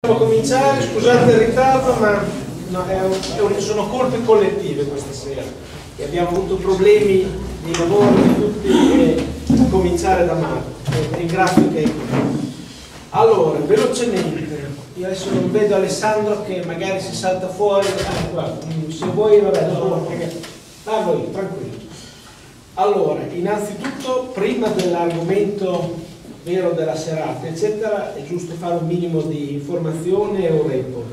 Possiamo cominciare, scusate il ritardo, ma no, è un, è un, sono colpe collettive questa sera. E abbiamo avuto problemi di lavoro di tutti e a cominciare da Marco. Ringrazio che è. Allora, velocemente, io adesso non vedo Alessandro che magari si salta fuori. Ah, guarda, se vuoi, vabbè, dopo. Ah, voi, tranquillo. Allora, innanzitutto, prima dell'argomento vero della serata, eccetera, è giusto fare un minimo di informazione e un report.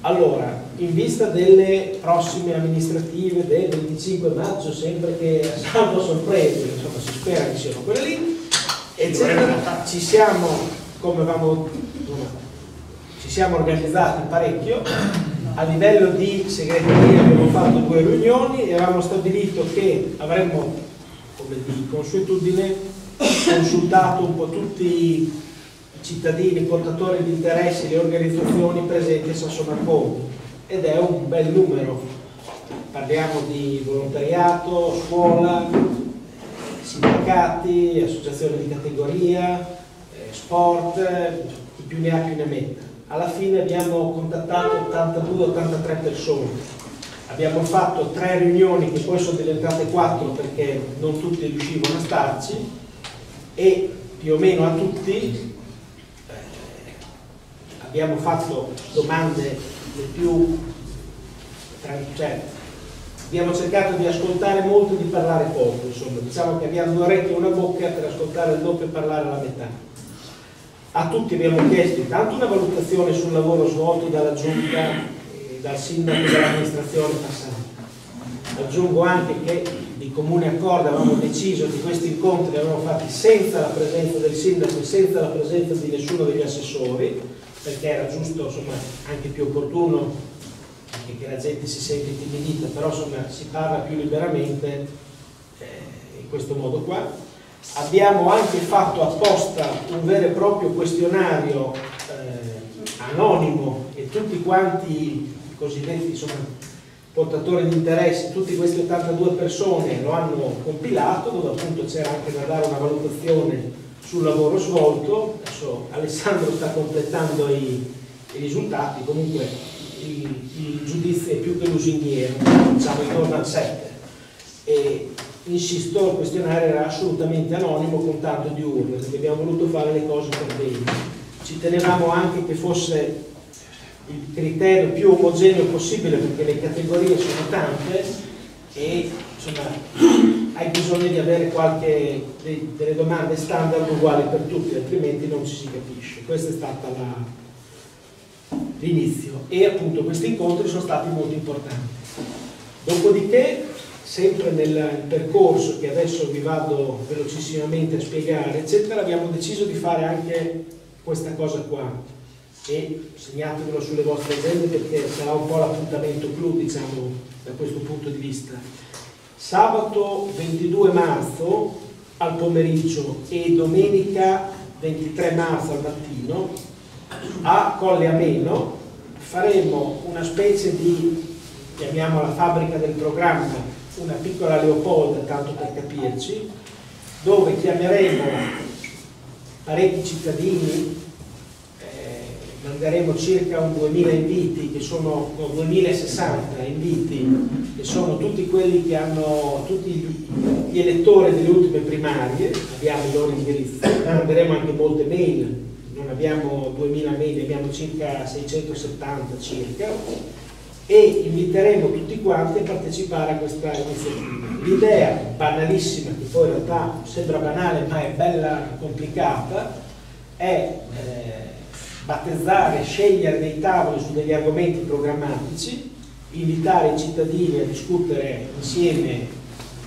Allora, in vista delle prossime amministrative del 25 maggio, sempre che salvo sorprese, insomma si spera che siano quelle lì, eccetera, ci siamo, come avevamo, ci siamo organizzati parecchio, a livello di segreteria abbiamo fatto due riunioni e avevamo stabilito che avremmo, come di consuetudine, consultato un po' tutti i cittadini, portatori di interessi, le organizzazioni presenti a Sassomarcone ed è un bel numero. Parliamo di volontariato, scuola, sindacati, associazioni di categoria, eh, sport, chi più ne ha più ne metta. Alla fine abbiamo contattato 82-83 persone. Abbiamo fatto tre riunioni che poi sono diventate quattro perché non tutti riuscivano a starci e più o meno a tutti eh, abbiamo fatto domande le più cioè, abbiamo cercato di ascoltare molto e di parlare poco insomma diciamo che abbiamo due orecchie e una bocca per ascoltare il doppio e parlare la metà. A tutti abbiamo chiesto intanto una valutazione sul lavoro svolto dalla giunta e dal sindaco dell'amministrazione passata aggiungo anche che comune accordo avevamo deciso che questi incontri li avevamo fatti senza la presenza del sindaco e senza la presenza di nessuno degli assessori, perché era giusto, insomma, anche più opportuno anche che la gente si sente intimidita, però insomma si parla più liberamente eh, in questo modo qua. Abbiamo anche fatto apposta un vero e proprio questionario eh, anonimo e tutti quanti i cosiddetti insomma, portatori di interessi, tutte queste 82 persone lo hanno compilato, dove appunto c'era anche da dare una valutazione sul lavoro svolto, adesso Alessandro sta completando i, i risultati, comunque il, il, giudizio è più che lusinghiero, diciamo intorno al 7. E insisto, il questionario era assolutamente anonimo con tanto di urne, perché abbiamo voluto fare le cose per bene. Ci tenevamo anche che fosse il criterio più omogeneo possibile perché le categorie sono tante e insomma, hai bisogno di avere qualche, delle domande standard uguali per tutti, altrimenti non ci si capisce. Questo è stato l'inizio e appunto questi incontri sono stati molto importanti. Dopodiché, sempre nel percorso che adesso vi vado velocissimamente a spiegare, eccetera, abbiamo deciso di fare anche questa cosa qua e segnatevelo sulle vostre agende perché sarà un po' l'appuntamento clou diciamo da questo punto di vista. Sabato 22 marzo al pomeriggio e domenica 23 marzo al mattino a Colle Ameno faremo una specie di chiamiamola fabbrica del programma una piccola Leopolda tanto per capirci dove chiameremo parecchi cittadini manderemo circa un 2000 inviti, che sono no, 2060 inviti, che sono tutti quelli che hanno, tutti gli elettori delle ultime primarie, abbiamo i loro indirizzi, manderemo anche molte mail, non abbiamo 2000 mail, abbiamo circa 670 circa, e inviteremo tutti quanti a partecipare a questa iniziativa. L'idea banalissima, che poi in realtà sembra banale ma è bella complicata, è eh, battezzare, scegliere dei tavoli su degli argomenti programmatici, invitare i cittadini a discutere insieme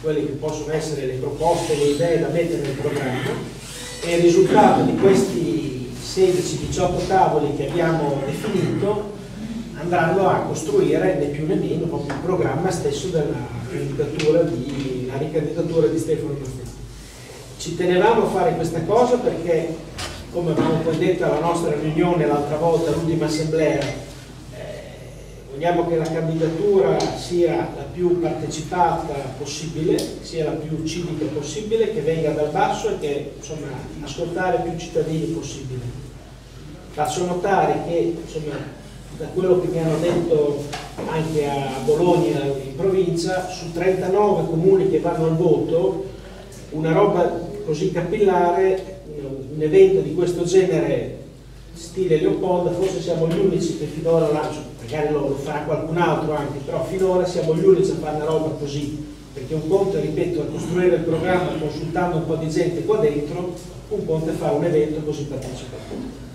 quelle che possono essere le proposte, le idee da mettere nel programma e il risultato di questi 16-18 tavoli che abbiamo definito andranno a costruire né più né meno proprio il programma stesso della candidatura di, ricandidatura di Stefano Mazzetti. Ci tenevamo a fare questa cosa perché come abbiamo poi detto alla nostra riunione l'altra volta, l'ultima assemblea, eh, vogliamo che la candidatura sia la più partecipata possibile, sia la più civica possibile, che venga dal basso e che insomma ascoltare più cittadini possibile. Faccio notare che insomma, da quello che mi hanno detto anche a Bologna in provincia, su 39 comuni che vanno al voto, una roba così capillare, un evento di questo genere stile Leopolda, forse siamo gli unici che finora magari lo, farà qualcun altro anche, però finora siamo gli unici a fare una roba così, perché un conto, ripeto, è costruire il programma consultando un po' di gente qua dentro, un conto è fare un evento così partecipativo.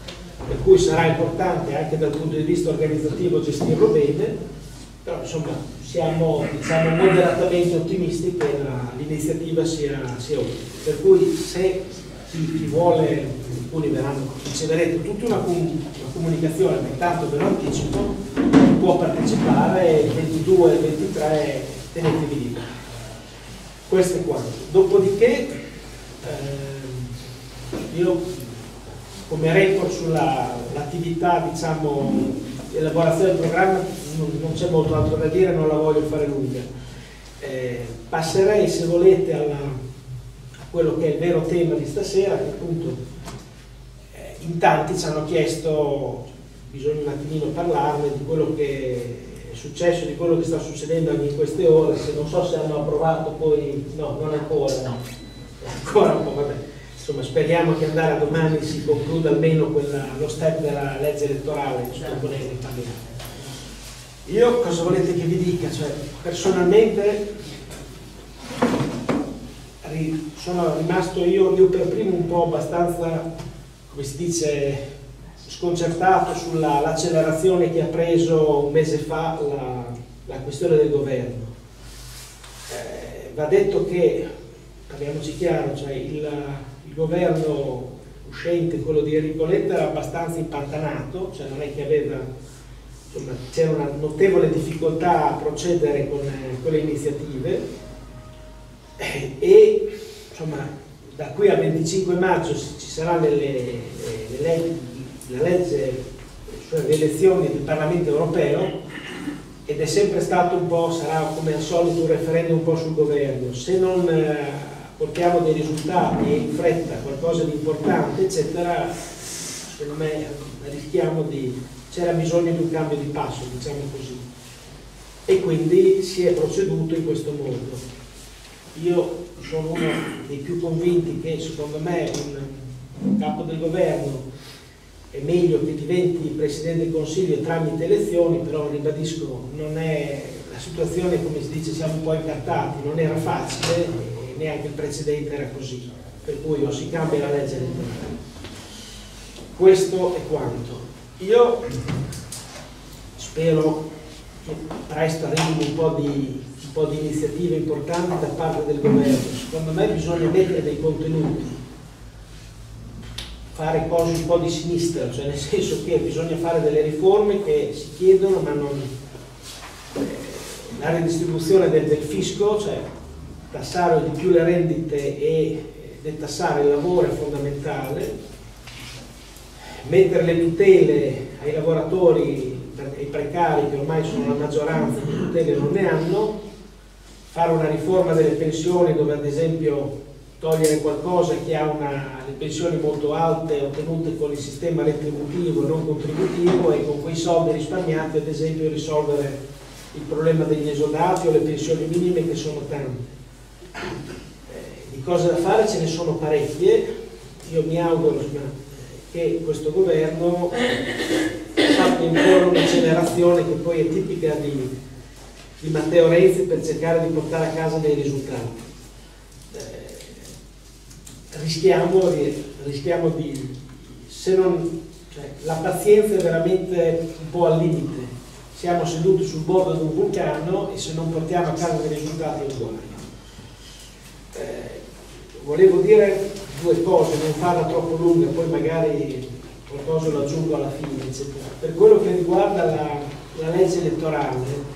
Per cui sarà importante anche dal punto di vista organizzativo gestirlo bene, però insomma siamo diciamo, moderatamente ottimisti che l'iniziativa sia, sia utile. Per cui se chi, chi vuole, alcuni verranno, riceverete tutta una, una comunicazione, ma intanto ve lo anticipo, può partecipare il 22 e il 23 tenetevi liberi. Questo è quanto. Dopodiché eh, io come report sull'attività diciamo, elaborazione del programma non, non c'è molto altro da dire, non la voglio fare lunga. Eh, passerei se volete alla, quello che è il vero tema di stasera, che appunto eh, in tanti ci hanno chiesto, bisogna un attimino parlarne di quello che è successo, di quello che sta succedendo anche in queste ore, se non so se hanno approvato poi, no, non ancora, no. ancora un po', vabbè. Insomma, speriamo che andare a domani si concluda almeno quella, lo step della legge elettorale, su cui ne parliamo. Io cosa volete che vi dica? Cioè, personalmente sono rimasto io, io, per primo un po' abbastanza, come si dice, sconcertato sull'accelerazione che ha preso un mese fa la, la questione del governo. Eh, va detto che, parliamoci chiaro, cioè il, il governo uscente, quello di Enrico Letta, era abbastanza impantanato, cioè non è che aveva c'era una notevole difficoltà a procedere con, eh, con le iniziative e insomma, da qui al 25 maggio ci sarà nelle, le, le, la legge sulle elezioni del Parlamento europeo ed è sempre stato un po', sarà come al solito un referendum un po' sul governo. Se non eh, portiamo dei risultati in fretta qualcosa di importante, eccetera, secondo me rischiamo di, c'era bisogno di un cambio di passo, diciamo così. E quindi si è proceduto in questo modo. Io sono uno dei più convinti che secondo me un capo del governo è meglio che diventi Presidente del Consiglio tramite elezioni, però ribadisco, non è, la situazione come si dice siamo un po' incartati, non era facile e neanche il precedente era così, per cui o si cambia la legge elettorale. Questo è quanto. Io spero che presto arrivino un po' di, po' di iniziative importanti da parte del governo. Secondo me bisogna mettere dei contenuti, fare cose un po' di sinistra, cioè nel senso che bisogna fare delle riforme che si chiedono ma non... La redistribuzione del, del fisco, cioè tassare di più le rendite e detassare il lavoro è fondamentale, mettere le tutele ai lavoratori, ai precari che ormai sono la maggioranza, che tutele non ne hanno, fare una riforma delle pensioni dove ad esempio togliere qualcosa che ha una, le pensioni molto alte ottenute con il sistema retributivo e non contributivo e con quei soldi risparmiati ad esempio risolvere il problema degli esodati o le pensioni minime che sono tante. Eh, di cose da fare ce ne sono parecchie, io mi auguro che questo governo sappia imporre un'accelerazione che poi è tipica di, di, Matteo Renzi per cercare di portare a casa dei risultati. Eh, rischiamo, rischiamo di, se non, cioè, la pazienza è veramente un po' al limite, siamo seduti sul bordo di un vulcano e se non portiamo a casa dei risultati è uguale. Eh, volevo dire due cose, non farla troppo lunga, poi magari qualcosa lo aggiungo alla fine, eccetera. Per quello che riguarda la, la legge elettorale,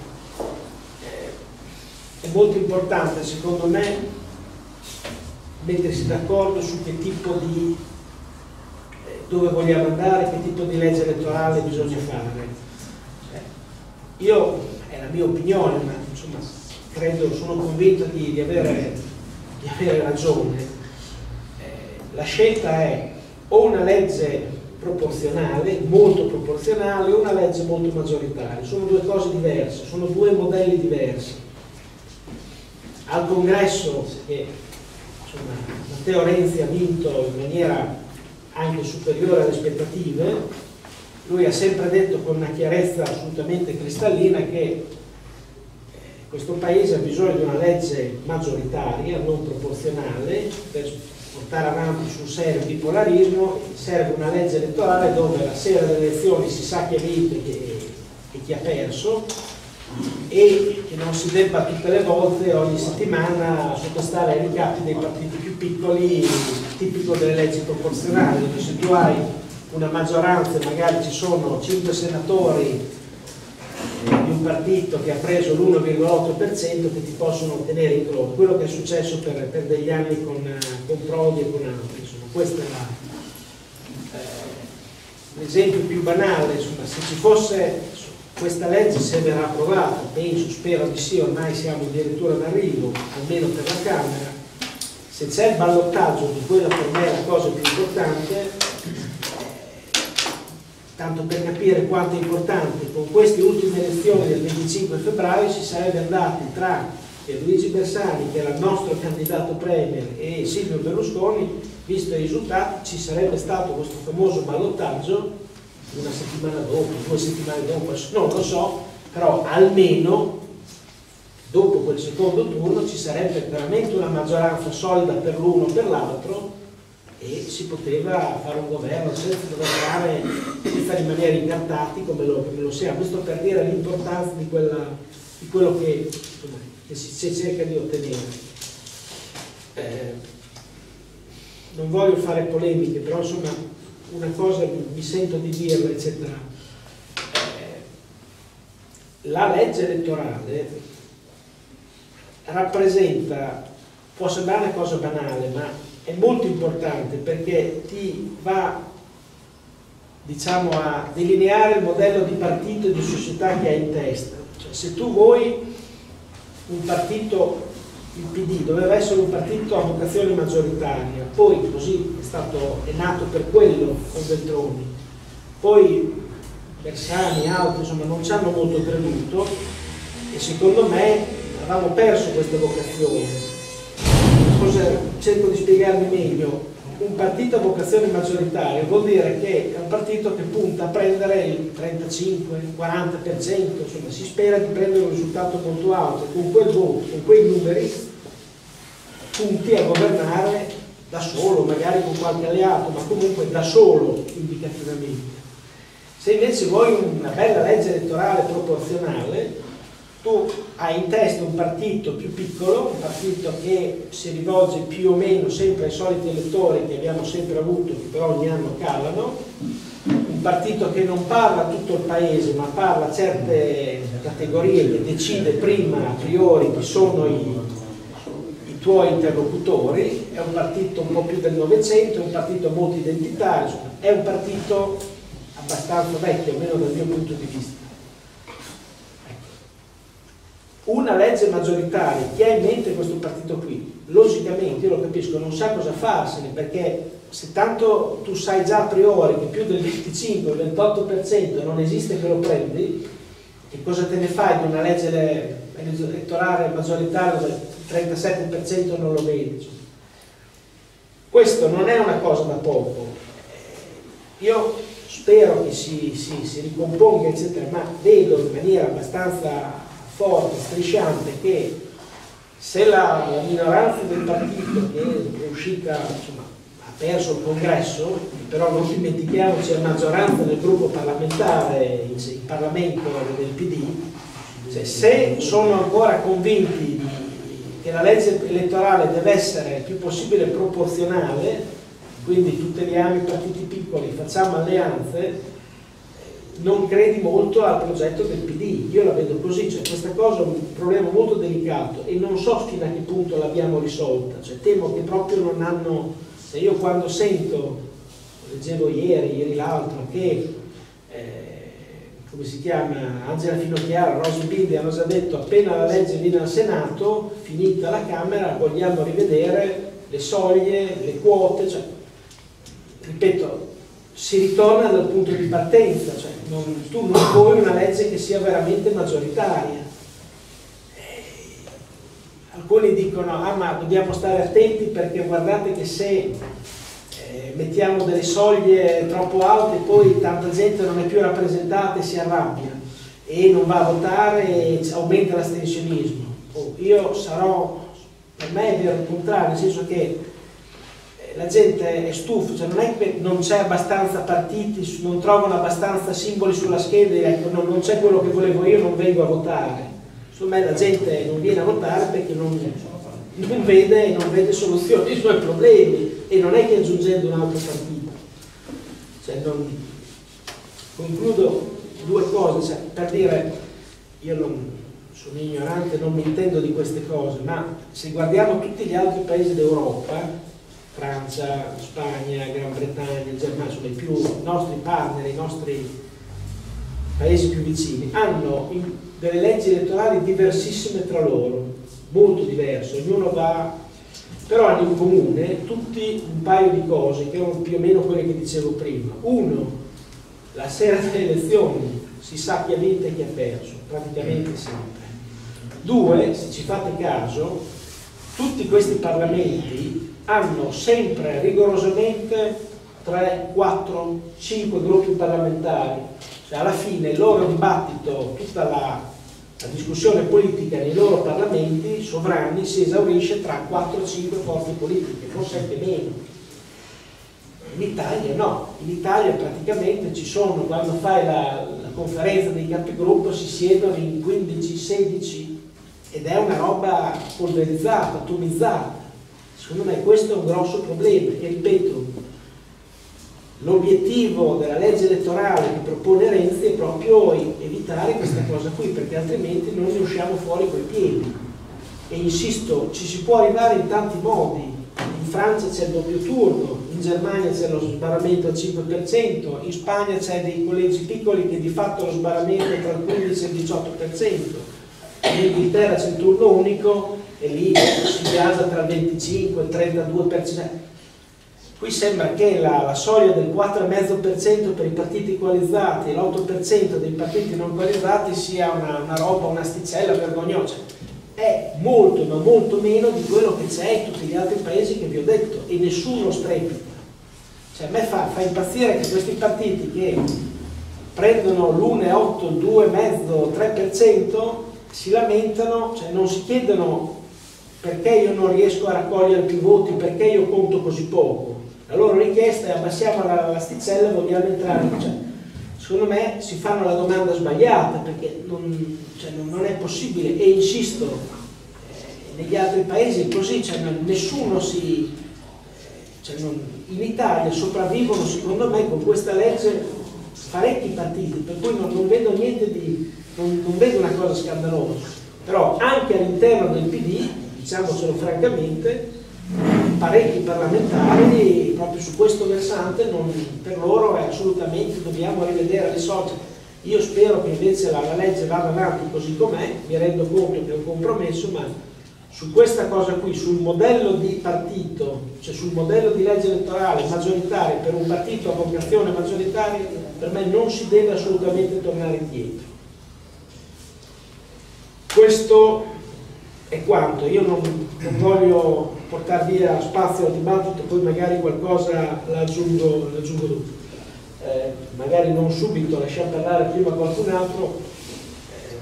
è molto importante secondo me mettersi d'accordo su che tipo di eh, dove vogliamo andare, che tipo di legge elettorale bisogna fare. Eh, io, è la mia opinione, ma insomma credo, sono convinto di, di, avere, di avere ragione la scelta è o una legge proporzionale, molto proporzionale, o una legge molto maggioritaria. Sono due cose diverse, sono due modelli diversi. Al congresso, che insomma, Matteo Renzi ha vinto in maniera anche superiore alle aspettative, lui ha sempre detto con una chiarezza assolutamente cristallina che eh, questo Paese ha bisogno di una legge maggioritaria, non proporzionale, per portare avanti sul serio bipolarismo, serve una legge elettorale dove la sera delle elezioni si sa chi ha vinto e chi ha perso e che non si debba tutte le volte, ogni settimana, sottostare ai ricapi dei partiti più piccoli, tipico delle leggi proporzionali, dove se tu hai una maggioranza e magari ci sono 5 senatori di un partito che ha preso l'1,8% che ti possono ottenere in croce, quello che è successo per, per degli anni con, con, Prodi e con altri, insomma, questo è eh, l'esempio più banale, insomma, se ci fosse questa legge se verrà approvata, penso, spero di sì, ormai siamo addirittura d'arrivo, almeno per la Camera, se c'è il ballottaggio di quella per me è la cosa più importante, tanto per capire quanto è importante, con queste ultime elezioni del 25 febbraio si sarebbe andati tra Luigi Bersani, che era il nostro candidato premier, e Silvio Berlusconi, visto i risultati, ci sarebbe stato questo famoso ballottaggio una settimana dopo, due settimane dopo, non lo so, però almeno dopo quel secondo turno ci sarebbe veramente una maggioranza solida per l'uno o per l'altro e si poteva fare un governo senza dover fare, senza rimanere incartati come lo, come lo siamo. Questo per dire l'importanza di, di, quello che, insomma, che si, si, cerca di ottenere. Eh, non voglio fare polemiche, però insomma una cosa mi sento di dirla, eccetera. Eh, la legge elettorale rappresenta, può sembrare una cosa banale, ma è molto importante perché ti va diciamo, a delineare il modello di partito e di società che hai in testa. Cioè, se tu vuoi un partito, il PD doveva essere un partito a vocazione maggioritaria, poi così è, stato, è nato per quello con Veltroni, poi Bersani e altri insomma, non ci hanno molto creduto e secondo me avevamo perso questa vocazione. Cosa cerco di spiegarmi meglio, un partito a vocazione maggioritaria vuol dire che è un partito che punta a prendere il 35, il 40%, insomma si spera di prendere un risultato molto alto con quel voto, con quei numeri punti a governare da solo, magari con qualche alleato, ma comunque da solo indicativamente. Se invece vuoi una bella legge elettorale proporzionale, tu hai in testa un partito più piccolo, un partito che si rivolge più o meno sempre ai soliti elettori che abbiamo sempre avuto, che però ogni anno calano, un partito che non parla tutto il paese ma parla certe categorie che decide prima a priori chi sono i tuoi interlocutori, è un partito un po' più del Novecento, è un partito molto identitario, è un partito abbastanza vecchio, almeno dal mio punto di vista. Una legge maggioritaria, chi ha in mente questo partito qui, logicamente io lo capisco, non sa cosa farsene perché se tanto tu sai già a priori che più del 25 il 28% non esiste che lo prendi, che cosa te ne fai di una legge elettorale maggioritaria 37% non lo vedi? Questo non è una cosa da poco. Io spero che si, si, si ricomponga, eccetera, ma vedo in maniera abbastanza forte, strisciante, che se la, la minoranza del partito che è uscita, insomma, ha perso il congresso, però non dimentichiamoci la maggioranza del gruppo parlamentare, il, il Parlamento del PD, cioè, se sono ancora convinti che la legge elettorale deve essere il più possibile proporzionale, quindi tuteliamo i partiti piccoli, facciamo alleanze, non credi molto al progetto del PD, io la vedo così, cioè questa cosa è un problema molto delicato e non so fino a che punto l'abbiamo risolta, cioè temo che proprio non hanno, se io quando sento, leggevo ieri, ieri l'altro, che eh, come si chiama, Angela Finocchiara, Rosy Bindi hanno già detto appena la legge viene al Senato, finita la Camera, vogliamo rivedere le soglie, le quote, cioè, ripeto, si ritorna dal punto di partenza, cioè non, tu non vuoi una legge che sia veramente maggioritaria. Eh, alcuni dicono, ah ma dobbiamo stare attenti perché guardate che se eh, mettiamo delle soglie troppo alte poi tanta gente non è più rappresentata e si arrabbia e non va a votare e aumenta l'astensionismo. Oh, io sarò, per me è vero il contrario, nel senso che la gente è stufa, cioè non è che non c'è abbastanza partiti, non trovano abbastanza simboli sulla scheda e ecco, non, non c'è quello che volevo io, non vengo a votare. Secondo me la gente non viene a votare perché non, non, vede, non vede, soluzioni ai suoi problemi e non è che aggiungendo un altro partito. Cioè non... Concludo due cose, cioè, per dire, io non, sono ignorante, non mi intendo di queste cose, ma se guardiamo tutti gli altri paesi d'Europa, Francia, Spagna, Gran Bretagna, Germania, sono i, più, i nostri partner, i nostri paesi più vicini, hanno delle leggi elettorali diversissime tra loro, molto diverse, ognuno va, però hanno in comune tutti un paio di cose che erano più o meno quelle che dicevo prima. Uno, la sera delle elezioni si sa chi ha vinto e chi ha perso, praticamente sempre. Due, se ci fate caso, tutti questi parlamenti hanno sempre rigorosamente 3, 4, 5 gruppi parlamentari, cioè alla fine il loro dibattito, tutta la, la discussione politica nei loro parlamenti sovrani si esaurisce tra 4-5 forze politiche, forse anche meno. In Italia no, in Italia praticamente ci sono, quando fai la, la conferenza dei capigruppo si siedono in 15-16 ed è una roba polverizzata, atomizzata Secondo me questo è un grosso problema e ripeto, l'obiettivo della legge elettorale che propone Renzi è proprio evitare questa cosa qui, perché altrimenti non ne usciamo fuori coi piedi. E insisto, ci si può arrivare in tanti modi. In Francia c'è il doppio turno, in Germania c'è lo sbarramento al 5%, in Spagna c'è dei collegi piccoli che di fatto lo sbarramento è tra il 15 e il 18%, in Inghilterra c'è il turno unico e lì si viaggia tra il 25 e il 32%. Qui sembra che la, la soglia del 4,5% per i partiti coalizzati e l'8% dei partiti non coalizzati sia una, una roba, una sticella vergognosa. È molto, ma molto meno di quello che c'è in tutti gli altri paesi che vi ho detto e nessuno strepita. Cioè, a me fa, fa impazzire che questi partiti che prendono l'1,8, il 2,5, 3% si lamentano, cioè non si chiedono perché io non riesco a raccogliere più voti, perché io conto così poco. La loro richiesta è abbassiamo la, l'asticella e vogliamo entrare. Cioè, secondo me si fanno la domanda sbagliata perché non, cioè, non è possibile e insisto, eh, negli altri paesi è così, cioè, nessuno si... Cioè, non, in Italia sopravvivono secondo me con questa legge parecchi partiti, per cui non, non vedo niente di... Non, non vedo una cosa scandalosa, però anche all'interno del PD diciamocelo francamente, parecchi parlamentari proprio su questo versante non, per loro è assolutamente dobbiamo rivedere le sorti. Io spero che invece la, la legge vada avanti così com'è, mi rendo conto che è un compromesso, ma su questa cosa qui, sul modello di partito, cioè sul modello di legge elettorale maggioritaria per un partito a vocazione maggioritaria, per me non si deve assolutamente tornare indietro. Questo è quanto. Io non, non voglio portare via spazio al dibattito, poi magari qualcosa l'aggiungo, dopo. Eh, magari non subito, lasciamo parlare prima qualcun altro. Eh,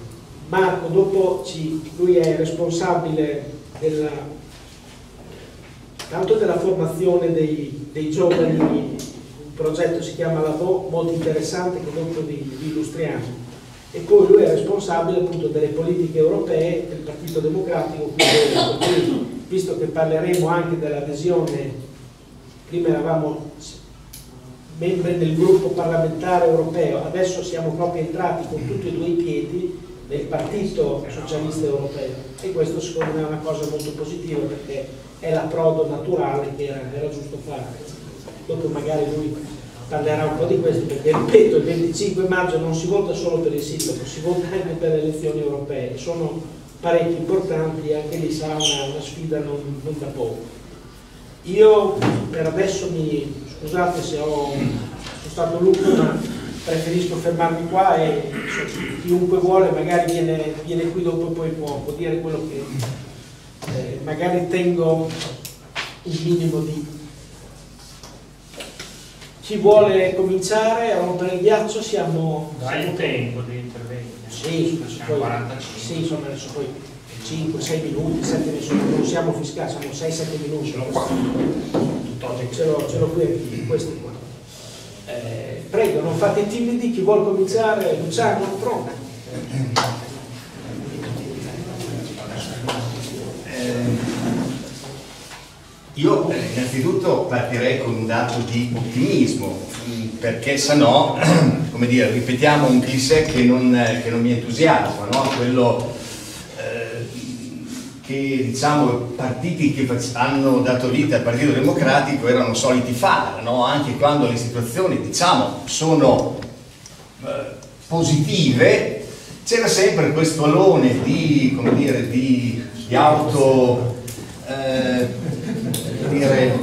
Marco, dopo ci, lui è responsabile della, tanto della formazione dei, dei giovani, un progetto si chiama La Vo, molto interessante che dopo vi, vi illustriamo e poi lui è responsabile appunto delle politiche europee del Partito Democratico quindi, visto che parleremo anche dell'adesione prima eravamo membri del gruppo parlamentare europeo adesso siamo proprio entrati con tutti e due i piedi nel Partito Socialista Europeo. E questo secondo me è una cosa molto positiva perché è l'approdo naturale che era, era giusto fare. Dopo magari lui parlerà un po' di questo perché ripeto il 25 maggio non si vota solo per il sindaco, si vota anche per le elezioni europee, sono parecchio importanti e anche lì sarà una, una sfida non, non, da poco. Io per adesso mi scusate se ho sono stato lungo ma preferisco fermarmi qua e chiunque vuole magari viene, viene, qui dopo e poi può, può dire quello che eh, magari tengo un minimo di chi vuole cominciare a rompere il ghiaccio siamo... Dai siamo... tempo di intervento. Sì, poi, 45. sì, insomma adesso poi 5, 6 minuti, 7 minuti, non siamo fiscali, siamo 6-7 minuti. Ce l'ho qua. Ce l'ho, ce l'ho qui, questi qua. Eh, prego, non fate timidi, chi vuole cominciare, Luciano, pronto. Io eh, innanzitutto partirei con un dato di ottimismo, mm, perché se no, come dire, ripetiamo un cliché che non, che non mi entusiasma, no? quello eh, che diciamo partiti che hanno dato vita al Partito Democratico erano soliti fare, no? anche quando le situazioni diciamo, sono eh, positive, c'era sempre questo alone di, dire, di, di auto... Eh, dire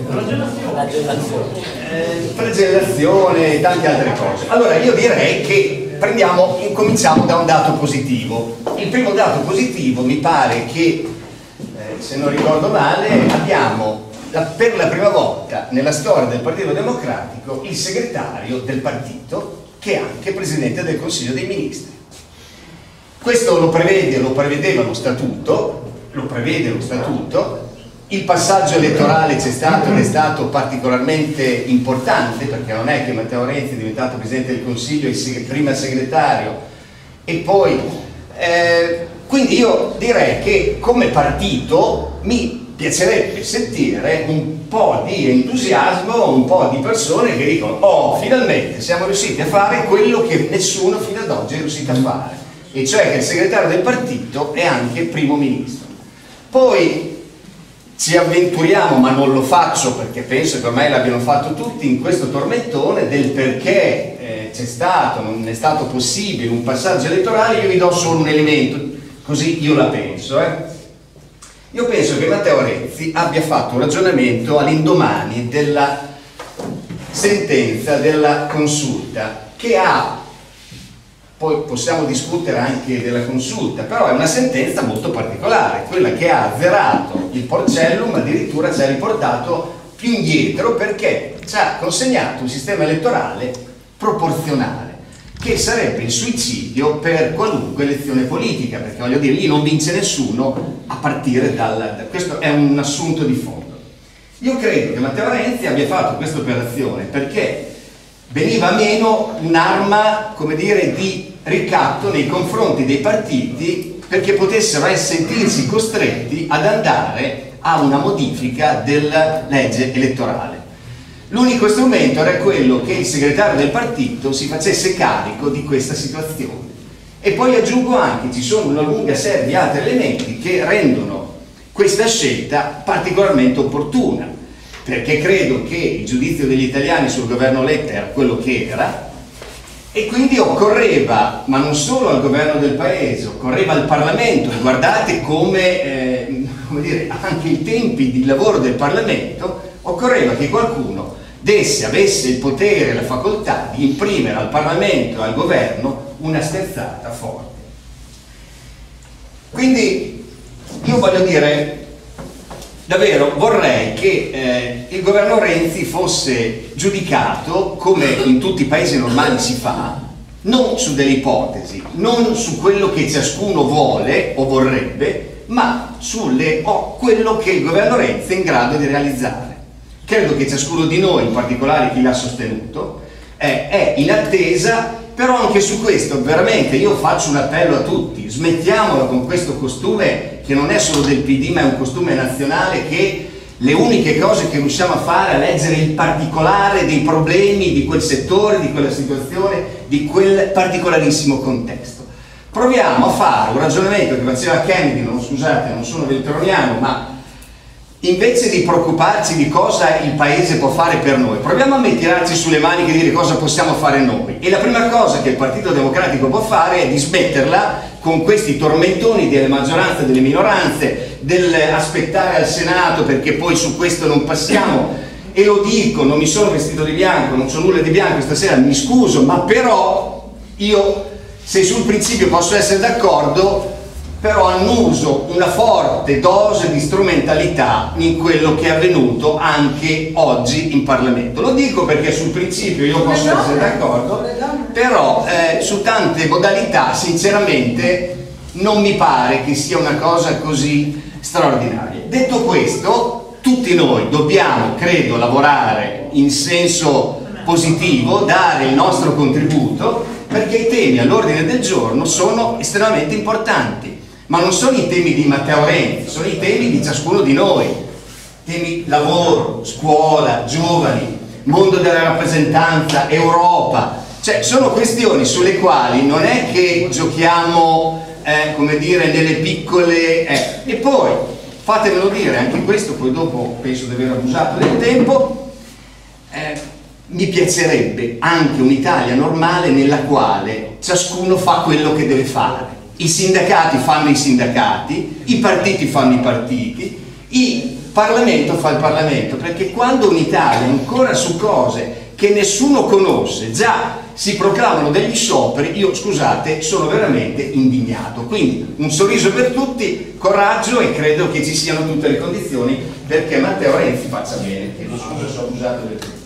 flagellazione e tante altre cose. Allora io direi che prendiamo, incominciamo da un dato positivo. Il primo dato positivo mi pare che, eh, se non ricordo male, abbiamo la, per la prima volta nella storia del Partito Democratico il segretario del partito che è anche Presidente del Consiglio dei Ministri. Questo lo prevede, lo prevedeva lo statuto, lo prevede lo statuto, il passaggio elettorale c'è stato ed è stato particolarmente importante perché non è che Matteo Renzi è diventato Presidente del Consiglio e prima segretario. E poi eh, quindi io direi che come partito mi piacerebbe sentire un po' di entusiasmo, un po' di persone che dicono oh finalmente siamo riusciti a fare quello che nessuno fino ad oggi è riuscito a fare e cioè che il segretario del partito è anche primo ministro. Poi ci avventuriamo, ma non lo faccio perché penso che ormai l'abbiano fatto tutti, in questo tormentone del perché eh, c'è stato, non è stato possibile un passaggio elettorale, io vi do solo un elemento, così io la penso. Eh. Io penso che Matteo Renzi abbia fatto un ragionamento all'indomani della sentenza della consulta che ha poi possiamo discutere anche della consulta, però è una sentenza molto particolare, quella che ha azzerato il porcellum, addirittura ci ha riportato più indietro perché ci ha consegnato un sistema elettorale proporzionale che sarebbe il suicidio per qualunque elezione politica, perché voglio dire, lì non vince nessuno a partire dal... questo è un assunto di fondo. Io credo che Matteo Renzi abbia fatto questa operazione perché veniva meno un'arma, come dire, di ricatto nei confronti dei partiti perché potessero sentirsi costretti ad andare a una modifica della legge elettorale. L'unico strumento era quello che il segretario del partito si facesse carico di questa situazione. E poi aggiungo anche, ci sono una lunga serie di altri elementi che rendono questa scelta particolarmente opportuna, perché credo che il giudizio degli italiani sul governo Letta era quello che era, e quindi occorreva, ma non solo al governo del paese, occorreva al Parlamento, guardate come, eh, come dire, anche i tempi di lavoro del Parlamento, occorreva che qualcuno desse, avesse il potere la facoltà di imprimere al Parlamento e al governo una sterzata forte. Quindi io voglio dire, davvero vorrei che eh, il governo Renzi fosse giudicato come in tutti i paesi normali si fa non su delle ipotesi, non su quello che ciascuno vuole o vorrebbe, ma su oh, quello che il governo Renzi è in grado di realizzare. Credo che ciascuno di noi, in particolare chi l'ha sostenuto, è, è in attesa però anche su questo veramente io faccio un appello a tutti, smettiamola con questo costume che non è solo del PD ma è un costume nazionale che le uniche cose che riusciamo a fare è leggere il particolare dei problemi di quel settore, di quella situazione, di quel particolarissimo contesto. Proviamo a fare un ragionamento che faceva Kennedy, non, scusate, non sono veltroniano, ma invece di preoccuparci di cosa il paese può fare per noi, proviamo a metterci sulle maniche e dire cosa possiamo fare noi. E la prima cosa che il Partito Democratico può fare è di smetterla con questi tormentoni delle maggioranze e delle minoranze, dell'aspettare al Senato perché poi su questo non passiamo. e lo dico, non mi sono vestito di bianco, non sono nulla di bianco stasera, mi scuso, ma però io se sul principio posso essere d'accordo, però annuso una forte dose di strumentalità in quello che è avvenuto anche oggi in Parlamento. Lo dico perché sul principio io posso essere d'accordo, però eh, su tante modalità sinceramente non mi pare che sia una cosa così straordinaria. Detto questo, tutti noi dobbiamo, credo, lavorare in senso positivo, dare il nostro contributo perché i temi all'ordine del giorno sono estremamente importanti, ma non sono i temi di Matteo Renzi, sono i temi di ciascuno di noi, temi lavoro, scuola, giovani, mondo della rappresentanza, Europa, cioè sono questioni sulle quali non è che giochiamo, eh, come dire, nelle piccole... Eh. E poi, fatemelo dire, anche questo, poi dopo penso di aver abusato del tempo, eh, mi piacerebbe anche un'Italia normale nella quale ciascuno fa quello che deve fare. I sindacati fanno i sindacati, i partiti fanno i partiti, il Parlamento fa il Parlamento, perché quando un'Italia ancora su cose che nessuno conosce già si proclamano degli scioperi, io scusate, sono veramente indignato. Quindi un sorriso per tutti, coraggio e credo che ci siano tutte le condizioni perché Matteo Renzi faccia bene. Chiedo scusa se ho abusato del tempo.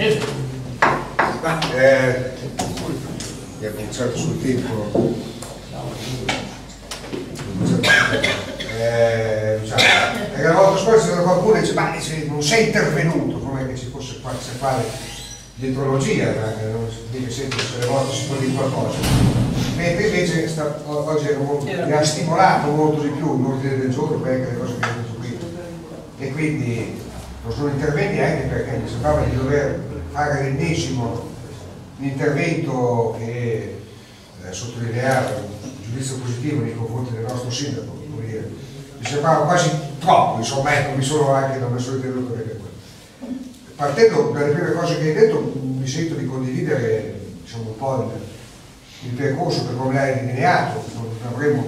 Eh, mi ha cominciato sul tempo eh, diciamo, la volta scorsa qualcuno dice ma non sei intervenuto come che ci fosse qualche dietrologia, non si dice sempre se le volte si può dire qualcosa. Mentre invece sta, oggi mi ha stimolato molto di più l'ordine del giorno perché le cose che ho detto qui. E quindi non sono interventi anche perché mi sembrava di dover fare l'ennesimo intervento che eh, sottolineava un giudizio positivo nei confronti del nostro sindaco. Mi sembrava quasi troppo, insomma, ecco, mi sono anche non mi sono intervenuto perché partendo dalle prime cose che hai detto mi sento di condividere diciamo, un po' il, il percorso per come l'hai delineato, non avremo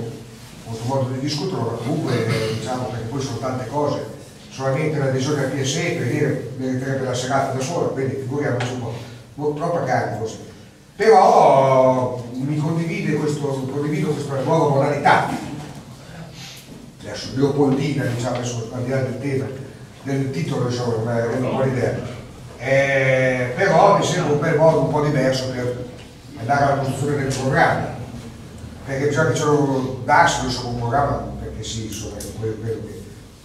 molto modo di discutere, ma comunque diciamo perché poi sono tante cose, solamente l'adesione al PSE per dire meriterebbe la serata da sola, quindi figuriamoci un po', troppa carne forse. Però mi condivide questo, condivido questa nuova modalità, adesso Leopoldina, diciamo, adesso al di là del tema, del titolo insomma, non avevo un po' l'idea. Eh, però mi sembra un bel modo un po' diverso per andare alla costruzione del programma. Perché bisogna che ce lo insomma, un programma, perché sì, insomma, quello che.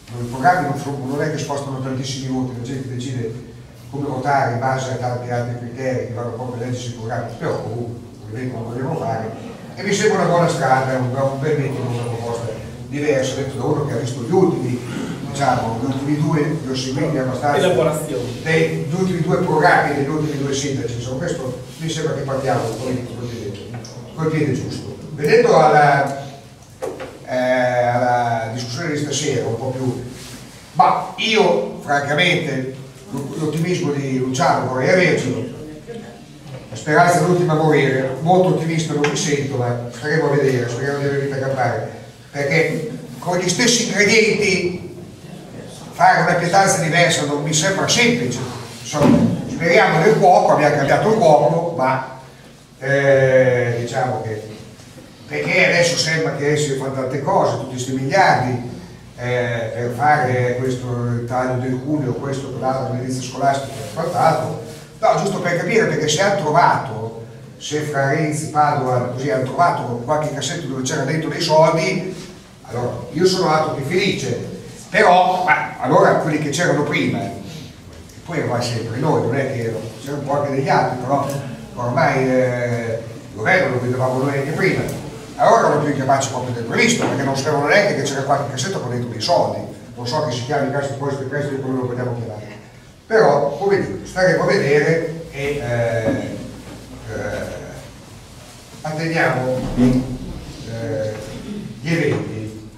I programmi non, non, è che spostano tantissimi voti, la gente decide come votare in base a tanti altri criteri che vanno proprio a leggersi i programmi, però comunque come vogliamo fare. E mi sembra una buona strada, un, un bel metodo, una proposta diversa, detto da uno che ha visto gli ultimi diciamo, gli ultimi due, li ho seguiti abbastanza, dei, gli ultimi due programmi degli ultimi due sindaci, insomma questo mi sembra che partiamo col, col piede giusto. Vedendo alla, eh, alla discussione di stasera un po' più, ma io francamente l'ottimismo di Luciano vorrei avercelo, la speranza dell'ultima a morire, molto ottimista non mi sento, ma staremo a vedere, speriamo di aver vita a campare, perché con gli stessi ingredienti fare una pietanza diversa non mi sembra semplice. Insomma, speriamo nel cuoco, abbiamo cambiato il cuoco, ma eh, diciamo che perché adesso sembra che si fanno tante cose, tutti questi miliardi eh, per fare questo taglio del cuneo, questo per l'altro dell'edilizia scolastica e quant'altro. No, giusto per capire, perché se hanno trovato, se fra Renzi, Padova, così hanno trovato qualche cassetto dove c'era dentro dei soldi, allora io sono altro che felice, però ma, allora quelli che c'erano prima poi eravamo sempre noi non è che c'erano un po' anche degli altri però ormai eh, il governo lo vedevamo noi anche prima allora erano più incapaci proprio del previsto perché non sapevano neanche che c'era qualche cassetto con dentro dei soldi. Non so che si chiami cassa di deposito e prestiti come lo vogliamo chiamare. Però come dico staremo a vedere e eh, eh, attendiamo eh, gli eventi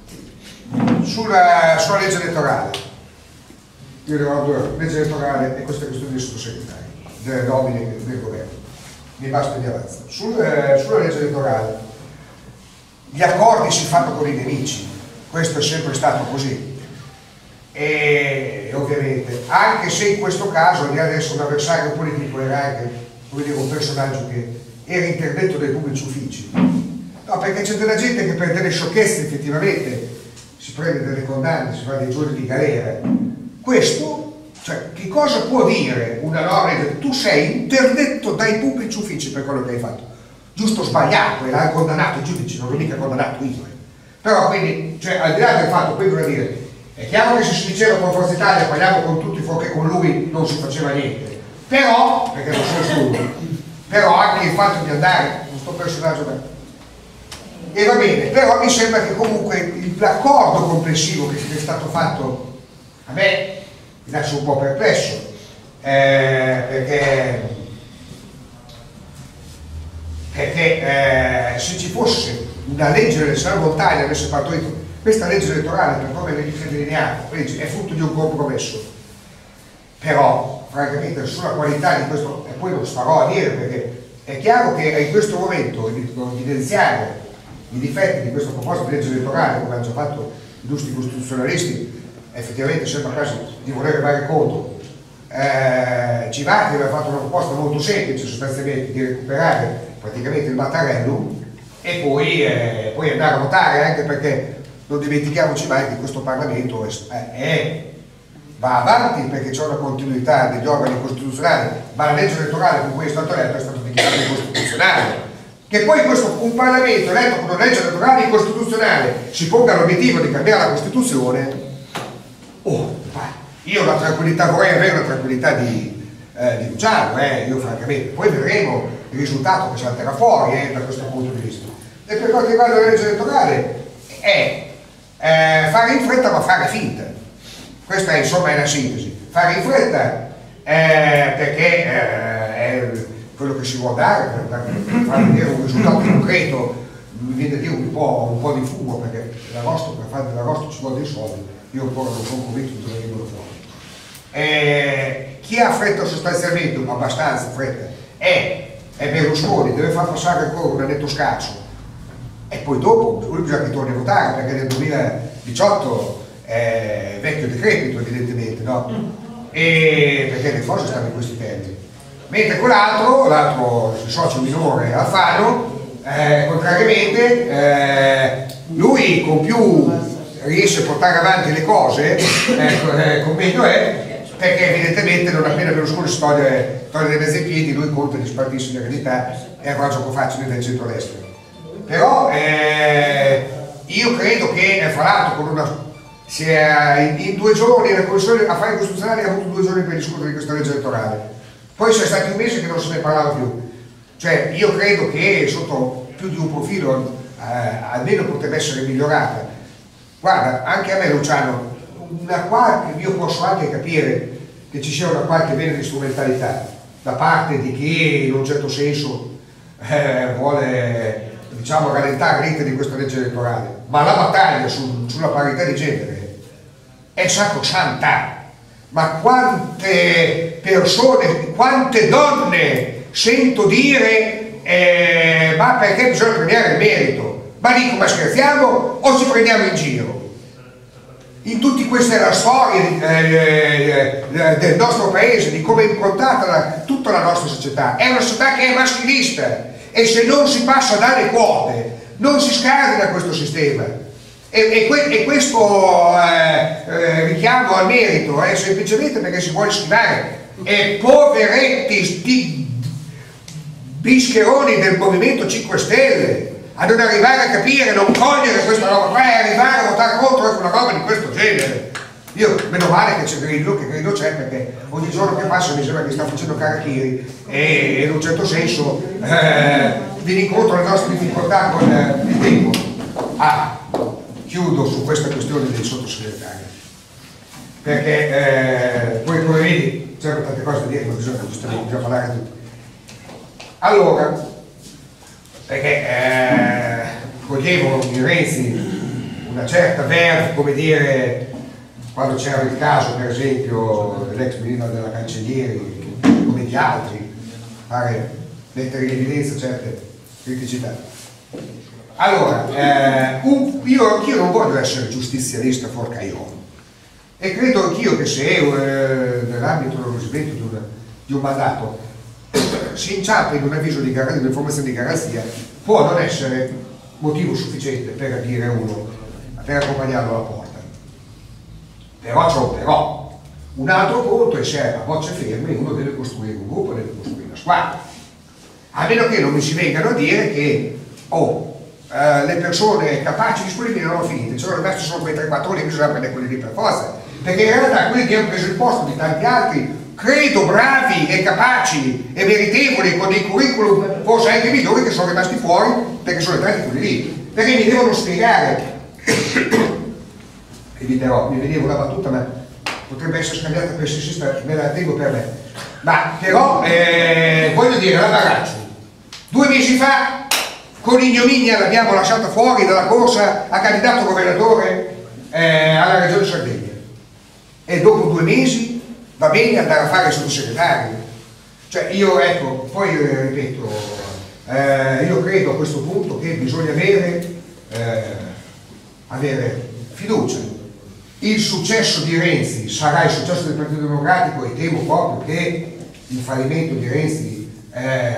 sulla, sulla legge elettorale, io ricordo la legge elettorale e questa questione dei sottosegretari, delle nomine del governo, mi basta di avanza. Sul, eh, sulla legge elettorale, gli accordi si fanno con i nemici, questo è sempre stato così. E ovviamente, anche se in questo caso, di essere un avversario politico, era anche dire, un personaggio che era interdetto dai pubblici uffici. No, perché c'è della gente che per delle sciocchezze effettivamente si prende delle condanne, si fa dei giorni di galera. Questo, cioè, che cosa può dire una norma? Tu sei interdetto dai pubblici uffici per quello che hai fatto. Giusto o sbagliato, e l'ha condannato i giudici, non l'ho mica condannato io. Eh. Però quindi, cioè, al di là del fatto, poi vorrei dire, è chiaro che se si diceva con Forza Italia parliamo con tutti che con lui non si faceva niente. Però, perché non sono solo, però anche il fatto di andare, questo personaggio da... E va bene, però mi sembra che comunque l'accordo complessivo che è stato fatto a me mi lascia un po' perplesso, eh, perché, perché eh, se ci fosse una legge del Salvontaglia avesse partorito questa legge elettorale per come è delineata è frutto di un compromesso però francamente sulla qualità di questo e poi lo starò a dire perché è chiaro che in questo momento evidenziare i difetti di questo proposito di legge elettorale come hanno già fatto i giusti costituzionalisti effettivamente sembra quasi di voler dare conto. Eh, Civati aveva fatto una proposta molto semplice sostanzialmente di recuperare praticamente il Mattarello e poi, eh, poi, andare a votare anche perché non dimentichiamoci mai che questo Parlamento è, è, va avanti perché c'è una continuità degli organi costituzionali ma la legge elettorale con cui è stato eletto è stato dichiarato incostituzionale. Che poi questo, un Parlamento eletto con una legge elettorale incostituzionale si ponga l'obiettivo di cambiare la Costituzione oh, io la tranquillità vorrei avere la tranquillità di, eh, di Luciano eh, io francamente poi vedremo il risultato che salterà fuori eh, da questo punto di vista. E per quanto riguarda la legge elettorale è eh, fare in fretta ma fare finta. Questa è insomma è la sintesi. Fare in fretta eh, perché eh, è quello che si vuole dare per, per far vedere un risultato concreto mi viene a dire un po', un po di fumo perché l'agosto per fare dell'agosto ci vuole dei soldi. Io ancora non sono convinto dove vengono fuori. Eh, chi ha fretta sostanzialmente ma abbastanza fretta è, è Berlusconi deve far passare ancora un annetto scarso e poi dopo lui bisogna che torni a votare perché nel 2018 è vecchio decrepito evidentemente no? e perché le cose stanno in questi tempi mentre quell'altro, l'altro socio minore Alfano eh, contrariamente eh, lui con più riesce a portare avanti le cose ecco, eh, con meglio è perché evidentemente non appena Berlusconi si toglie, dei mezzi piedi lui conta di spartirsi in realtà e avrà gioco facile nel centro-destra. Però eh, io credo che eh, fra l'altro con una in, in, due giorni la Commissione Affari Costituzionali ha avuto due giorni per discutere di questa legge elettorale. Poi sono stati un mese che non se ne parlava più. Cioè io credo che sotto più di un profilo eh, almeno potrebbe essere migliorata. Guarda anche a me Luciano una qualche, io posso anche capire che ci sia una qualche vena di strumentalità da parte di chi in un certo senso eh, vuole diciamo, rallentare l'iter di questa legge elettorale, ma la battaglia su, sulla parità di genere è sacrosanta. Ma quante persone, quante donne sento dire eh, ma perché bisogna premiare il merito? Ma dico, ma scherziamo o ci prendiamo in giro? In tutte queste la storia eh, eh, del nostro paese, di come è improntata la, tutta la nostra società, è una società che è maschilista, e se non si passa dalle quote non si scardina questo sistema. E, e, que, e questo eh, eh, richiamo al merito è semplicemente perché si vuole schivare. E poveretti sti bischeroni del Movimento 5 Stelle a non arrivare a capire, non cogliere questa roba qua e arrivare a votare contro una roba di questo genere io, meno male che c'è Grillo, che Grillo c'è perché ogni giorno che passa mi sembra che sta facendo Karachiri e in un certo senso eh, viene incontro alle nostre difficoltà con eh, il tempo. Ah, chiudo su questa questione dei sottosegretari perché eh, poi come vedi c'erano tante cose da dire ma bisogna, bisogna parlare tutto. Allora, perché eh, coglievo in Renzi una certa verve, come dire, quando c'era il caso per esempio dell'ex ministro della Cancellieri come di altri fare mettere in evidenza certe criticità. Allora, eh, un, io anch'io non voglio essere giustizialista forcaiolo. E credo anch'io che se eh, nell'ambito dello di, un- di un mandato si inciampa in un avviso di un'informazione di garanzia, può non essere motivo sufficiente per dire uno, per accompagnarlo alla porta. Però c'è un però. Un altro conto è se a bocce ferme uno deve costruire un gruppo, deve costruire una squadra. A meno che non mi si vengano a dire che oh, eh, le persone capaci disponibili non hanno finito, ci sono rimasti solo quei 3-4 lì, bisogna prendere quelli lì per forza. Perché in realtà quelli che hanno preso il posto di tanti altri, credo bravi e capaci e meritevoli con dei curriculum forse anche migliori che sono rimasti fuori perché sono entrati quelli lì. Perché mi devono spiegare eviterò, mi veniva una battuta ma potrebbe essere scambiata per sessista, me la tengo per me. Ma però eh, voglio dire, la Baracci, due mesi fa con ignominia l'abbiamo lasciata fuori dalla corsa a candidato governatore eh, alla regione Sardegna e dopo due mesi va bene andare a fare il sottosegretario. Cioè io ecco, poi ripeto, eh, io credo a questo punto che bisogna avere, eh, avere fiducia. Il successo di Renzi sarà il successo del Partito Democratico e temo proprio che il fallimento di Renzi eh,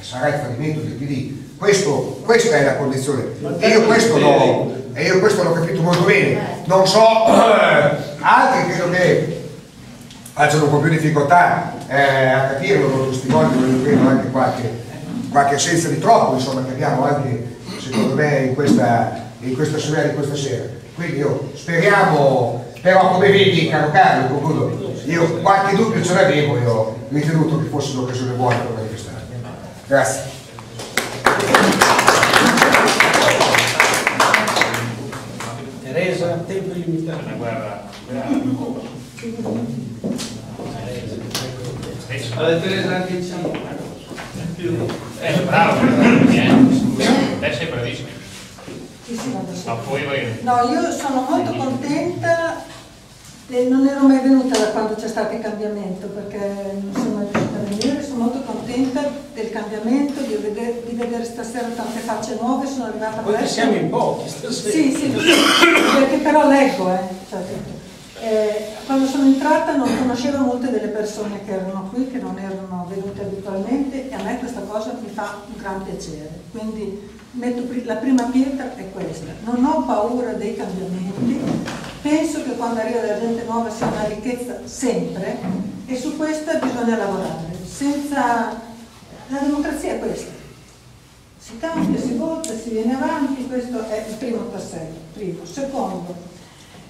sarà il fallimento del PD. Questo- questa è la condizione. E io questo l'ho, e io questo l'ho capito molto bene. Non so, altri credo che facciano un po' più difficoltà eh, a capirlo, lo testimoniano, credo anche qualche, qualche assenza di troppo, insomma, che abbiamo anche, secondo me, in questa, in questa sera, in questa sera. Quindi io speriamo, però come vedi, caro Carlo, concludo, io qualche dubbio ce l'avevo, io ho ritenuto che fosse un'occasione buona per manifestare. Grazie. Teresa, tempo limitato. Una guerra. Anche Eh, bravo, eh. Te sei bravissimo. Ma poi vai. No, io sono molto contenta e non ero mai venuta da quando c'è stato il cambiamento perché non sono mai riuscita a venire, sono molto contenta del cambiamento, di vedere, di vedere stasera tante facce nuove, sono arrivata Poi che presto. siamo in pochi stasera. Sì, sì, perché però leggo, eh, cioè. Eh, quando sono entrata non conoscevo molte delle persone che erano qui, che non erano venute abitualmente e a me questa cosa mi fa un gran piacere. Quindi metto la prima pietra è questa. Non ho paura dei cambiamenti, penso che quando arriva della gente nuova sia una ricchezza sempre e su questa bisogna lavorare. Senza... La democrazia è questa. Si cambia, si vota, si viene avanti, questo è il primo tassello. Primo. Secondo,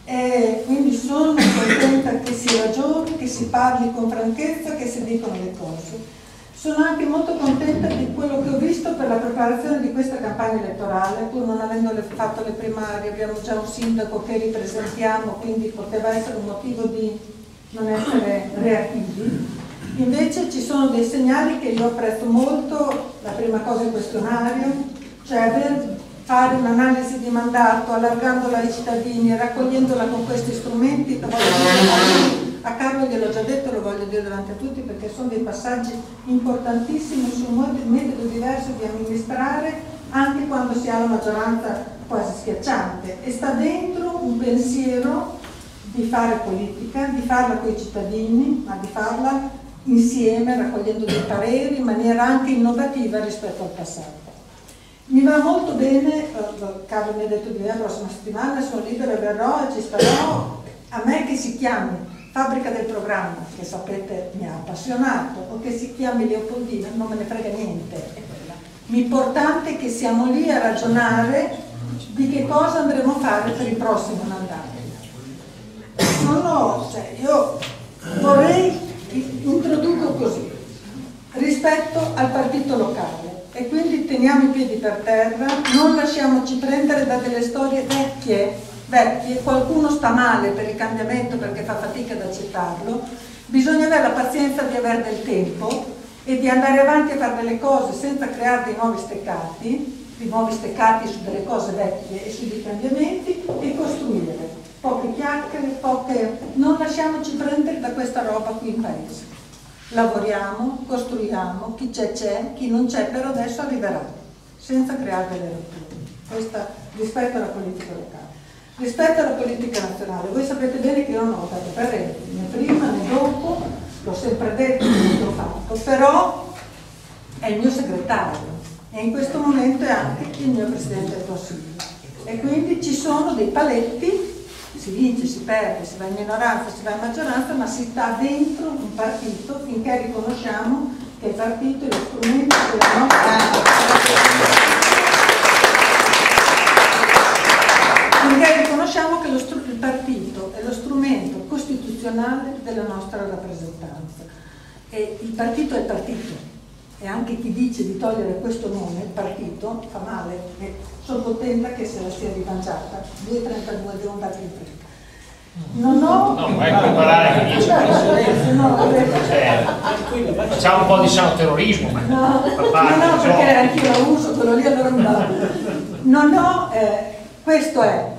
eh, quindi sono contenta che si ragioni, che si parli con franchezza, che si dicono le cose. Sono anche molto contenta di quello che ho visto per la preparazione di questa campagna elettorale, pur non avendo fatto le primarie, abbiamo già un sindaco che ripresentiamo, quindi poteva essere un motivo di non essere reattivi. Invece ci sono dei segnali che io apprezzo molto, la prima cosa è il questionario, cioè aver, fare un'analisi di mandato, allargandola ai cittadini, raccogliendola con questi strumenti, a Carlo gliel'ho già detto, lo voglio dire davanti a tutti perché sono dei passaggi importantissimi su un metodo diverso di amministrare anche quando si ha la maggioranza quasi schiacciante e sta dentro un pensiero di fare politica, di farla con i cittadini, ma di farla insieme, raccogliendo dei pareri in maniera anche innovativa rispetto al passato. Mi va molto bene, eh, Carlo mi ha detto di venire la prossima settimana, sono libera, verrò e ci starò. A me che si chiami Fabbrica del Programma, che sapete mi ha appassionato, o che si chiami Leopoldina, non me ne frega niente. L'importante è che siamo lì a ragionare di che cosa andremo a fare per il prossimo mandato. Sono, cioè, io vorrei, introduco così, rispetto al partito locale e quindi teniamo i piedi per terra, non lasciamoci prendere da delle storie vecchie, vecchie, qualcuno sta male per il cambiamento perché fa fatica ad accettarlo, bisogna avere la pazienza di avere del tempo e di andare avanti a fare delle cose senza creare dei nuovi steccati, di nuovi steccati su delle cose vecchie e su dei cambiamenti e costruire. Poche chiacchiere, poche... non lasciamoci prendere da questa roba qui in paese. Lavoriamo, costruiamo, chi c'è c'è, chi non c'è per adesso arriverà, senza creare delle rotture. questa, rispetto alla politica locale. Rispetto alla politica nazionale, voi sapete bene che io non ho votato per Renzi, né prima né dopo, l'ho sempre detto, l'ho fatto, però è il mio segretario e in questo momento è anche il mio Presidente del Consiglio. E quindi ci sono dei paletti, si vince, si perde, si va in minoranza, si va in maggioranza, ma si sta dentro un partito finché riconosciamo che il partito è lo strumento della nostra finché riconosciamo che il partito è lo strumento costituzionale della nostra rappresentanza. E il partito è partito. E anche chi dice di togliere questo nome, il partito, fa male. E sono contenta che se la sia rimangiata. 2,32 devo andare in fretta. Non ho... No, vai a preparare che dice. No, vabbè. Cioè, facciamo un po' di terrorismo, ma No, no, no, perché anch'io la uso, quello lì allora non va. Non ho, eh, questo è,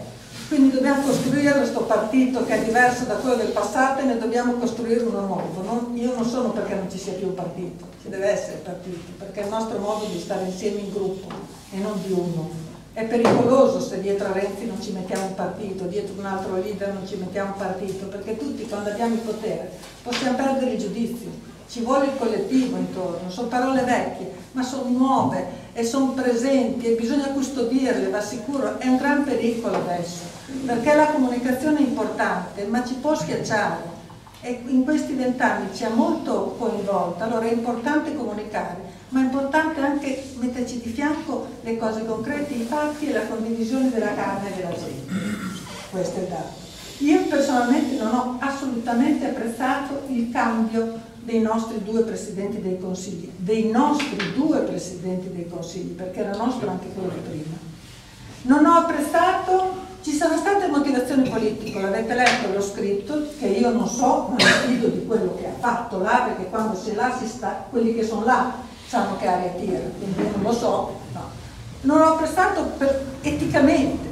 quindi dobbiamo costruire questo partito che è diverso da quello del passato e ne dobbiamo costruire uno nuovo. Non- io non sono perché non ci sia più un partito, ci deve essere il partito, perché è il nostro modo di stare insieme in gruppo e non di uno. È pericoloso se dietro a Renzi non ci mettiamo un partito, dietro un altro leader non ci mettiamo un partito, perché tutti quando abbiamo il potere possiamo perdere il giudizio, ci vuole il collettivo intorno, sono parole vecchie, ma sono nuove e sono presenti e bisogna custodirle, va sicuro, è un gran pericolo adesso, perché la comunicazione è importante, ma ci può schiacciare e in questi vent'anni ci ha molto coinvolta, allora è importante comunicare, ma è importante anche metterci di fianco le cose concrete, i fatti e la condivisione della carne della gente. Questo è il dato. Io personalmente non ho assolutamente apprezzato il cambio dei nostri due presidenti dei consigli, dei nostri due presidenti dei consigli, perché era nostro anche quello di prima. Non ho apprezzato, ci sono state motivazioni politiche, l'avete letto, l'ho scritto, che io non so, ma mi fido di quello che ha fatto là, perché quando si è là si sta, quelli che sono là sanno che aria tira, quindi io non lo so. no. Non ho apprezzato per- eticamente,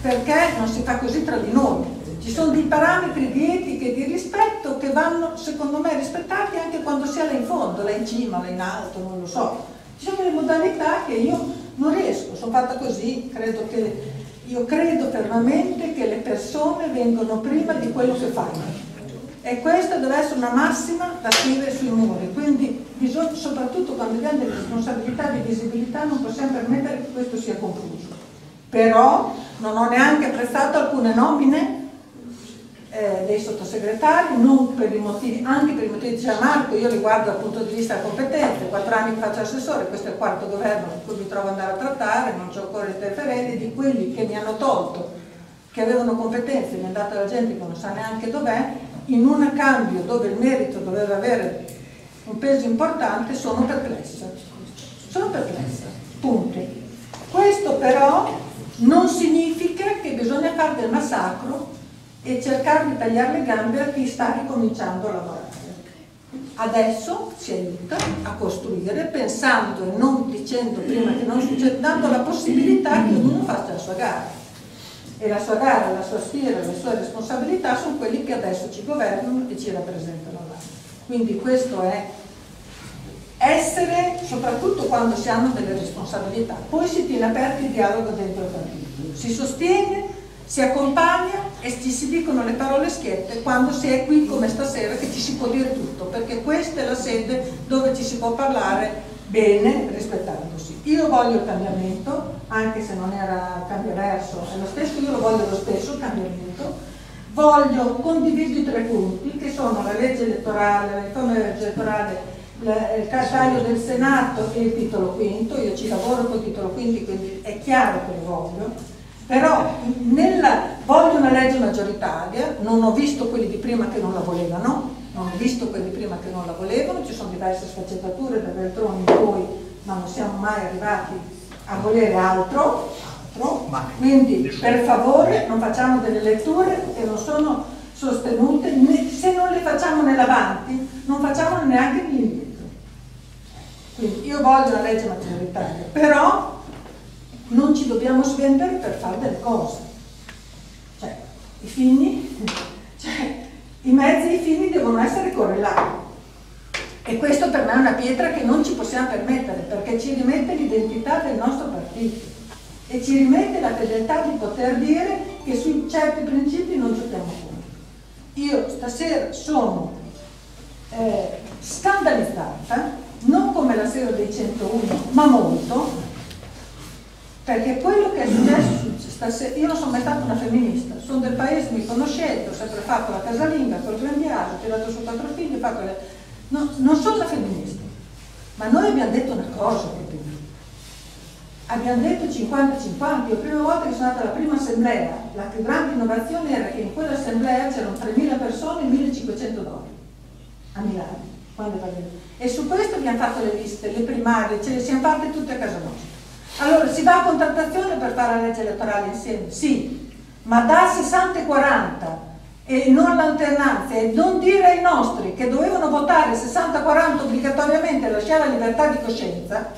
perché non si fa così tra di noi. Ci sono dei parametri di etica e di rispetto che vanno, secondo me, rispettati anche quando si è là in fondo, là in cima, là in alto, non lo so. Ci sono delle modalità che io non riesco, sono fatta così, credo che, io credo fermamente che le persone vengono prima di quello che fanno. E questa deve essere una massima da scrivere sui muri, quindi bisogna, soprattutto quando abbiamo delle responsabilità di visibilità non possiamo permettere che questo sia confuso. Però non ho neanche apprezzato alcune nomine eh, dei sottosegretari, per motivi, anche per i motivi di diceva Marco, io li guardo dal punto di vista competente, quattro anni che faccio assessore, questo è il quarto governo in cui mi trovo ad andare a trattare, non c'è ancora interferenti, di quelli che mi hanno tolto, che avevano competenze, mi è andata la gente che non sa neanche dov'è, in un cambio dove il merito doveva avere un peso importante, sono perplessa. Sono perplessa, punto. Questo però non significa che bisogna fare del massacro e cercare di tagliare le gambe a chi sta ricominciando a lavorare. Adesso si aiuta a costruire pensando e non dicendo prima che non succede, dando la possibilità che ognuno faccia la sua gara. E la sua gara, la sua sfida, le sue responsabilità sono quelli che adesso ci governano e ci rappresentano là. Quindi questo è essere, soprattutto quando si hanno delle responsabilità. Poi si tiene aperto il dialogo dentro il partito, si sostiene, si accompagna e ci si dicono le parole schiette quando si è qui come stasera che ci si può dire tutto, perché questa è la sede dove ci si può parlare bene rispettandosi. Io voglio il cambiamento, anche se non era cambiaverso, è lo stesso, io lo voglio lo stesso il cambiamento. Voglio, condivido i tre punti che sono la legge elettorale, la riforma elettorale, il taglio del Senato e il titolo quinto, io ci lavoro con il titolo quinto, quindi è chiaro che lo voglio. Però nella, voglio una legge maggioritaria, non ho visto quelli di prima che non la volevano, non ho visto quelli di prima che non la volevano, ci sono diverse sfaccettature da Veltroni in poi, ma non siamo mai arrivati a volere altro, altro. quindi per favore non facciamo delle letture che non sono sostenute, né- se non le facciamo nell'avanti non facciamo neanche nell'indietro. Quindi io voglio una legge maggioritaria, però ci dobbiamo svendere per fare delle cose. Cioè, i fini, cioè, i mezzi e i fini devono essere correlati. E questo per me è una pietra che non ci possiamo permettere, perché ci rimette l'identità del nostro partito. e ci rimette la fedeltà di poter dire che su certi principi non giochiamo contro. Io stasera sono eh, scandalizzata, non come la sera dei 101, ma molto, perché quello che è successo io non sono mai stata una femminista, sono del paese, mi conoscete, ho sempre fatto la casalinga col grandiato, ho tirato su quattro figli, ho fatto le... no, non sono una femminista, ma noi abbiamo detto una cosa proprio. Abbiamo detto 50-50, io prima volta che sono andata alla prima assemblea, la più grande innovazione era che in quell'assemblea c'erano 3.000 persone e 1.500 dollari a Milano. E su questo abbiamo fatto le liste, le primarie, ce le siamo fatte tutte a casa nostra. Allora, si va a contrattazione per fare la legge elettorale insieme? Sì, ma da 60 e 40 e non l'alternanza e non dire ai nostri che dovevano votare 60-40 obbligatoriamente e lasciare la libertà di coscienza,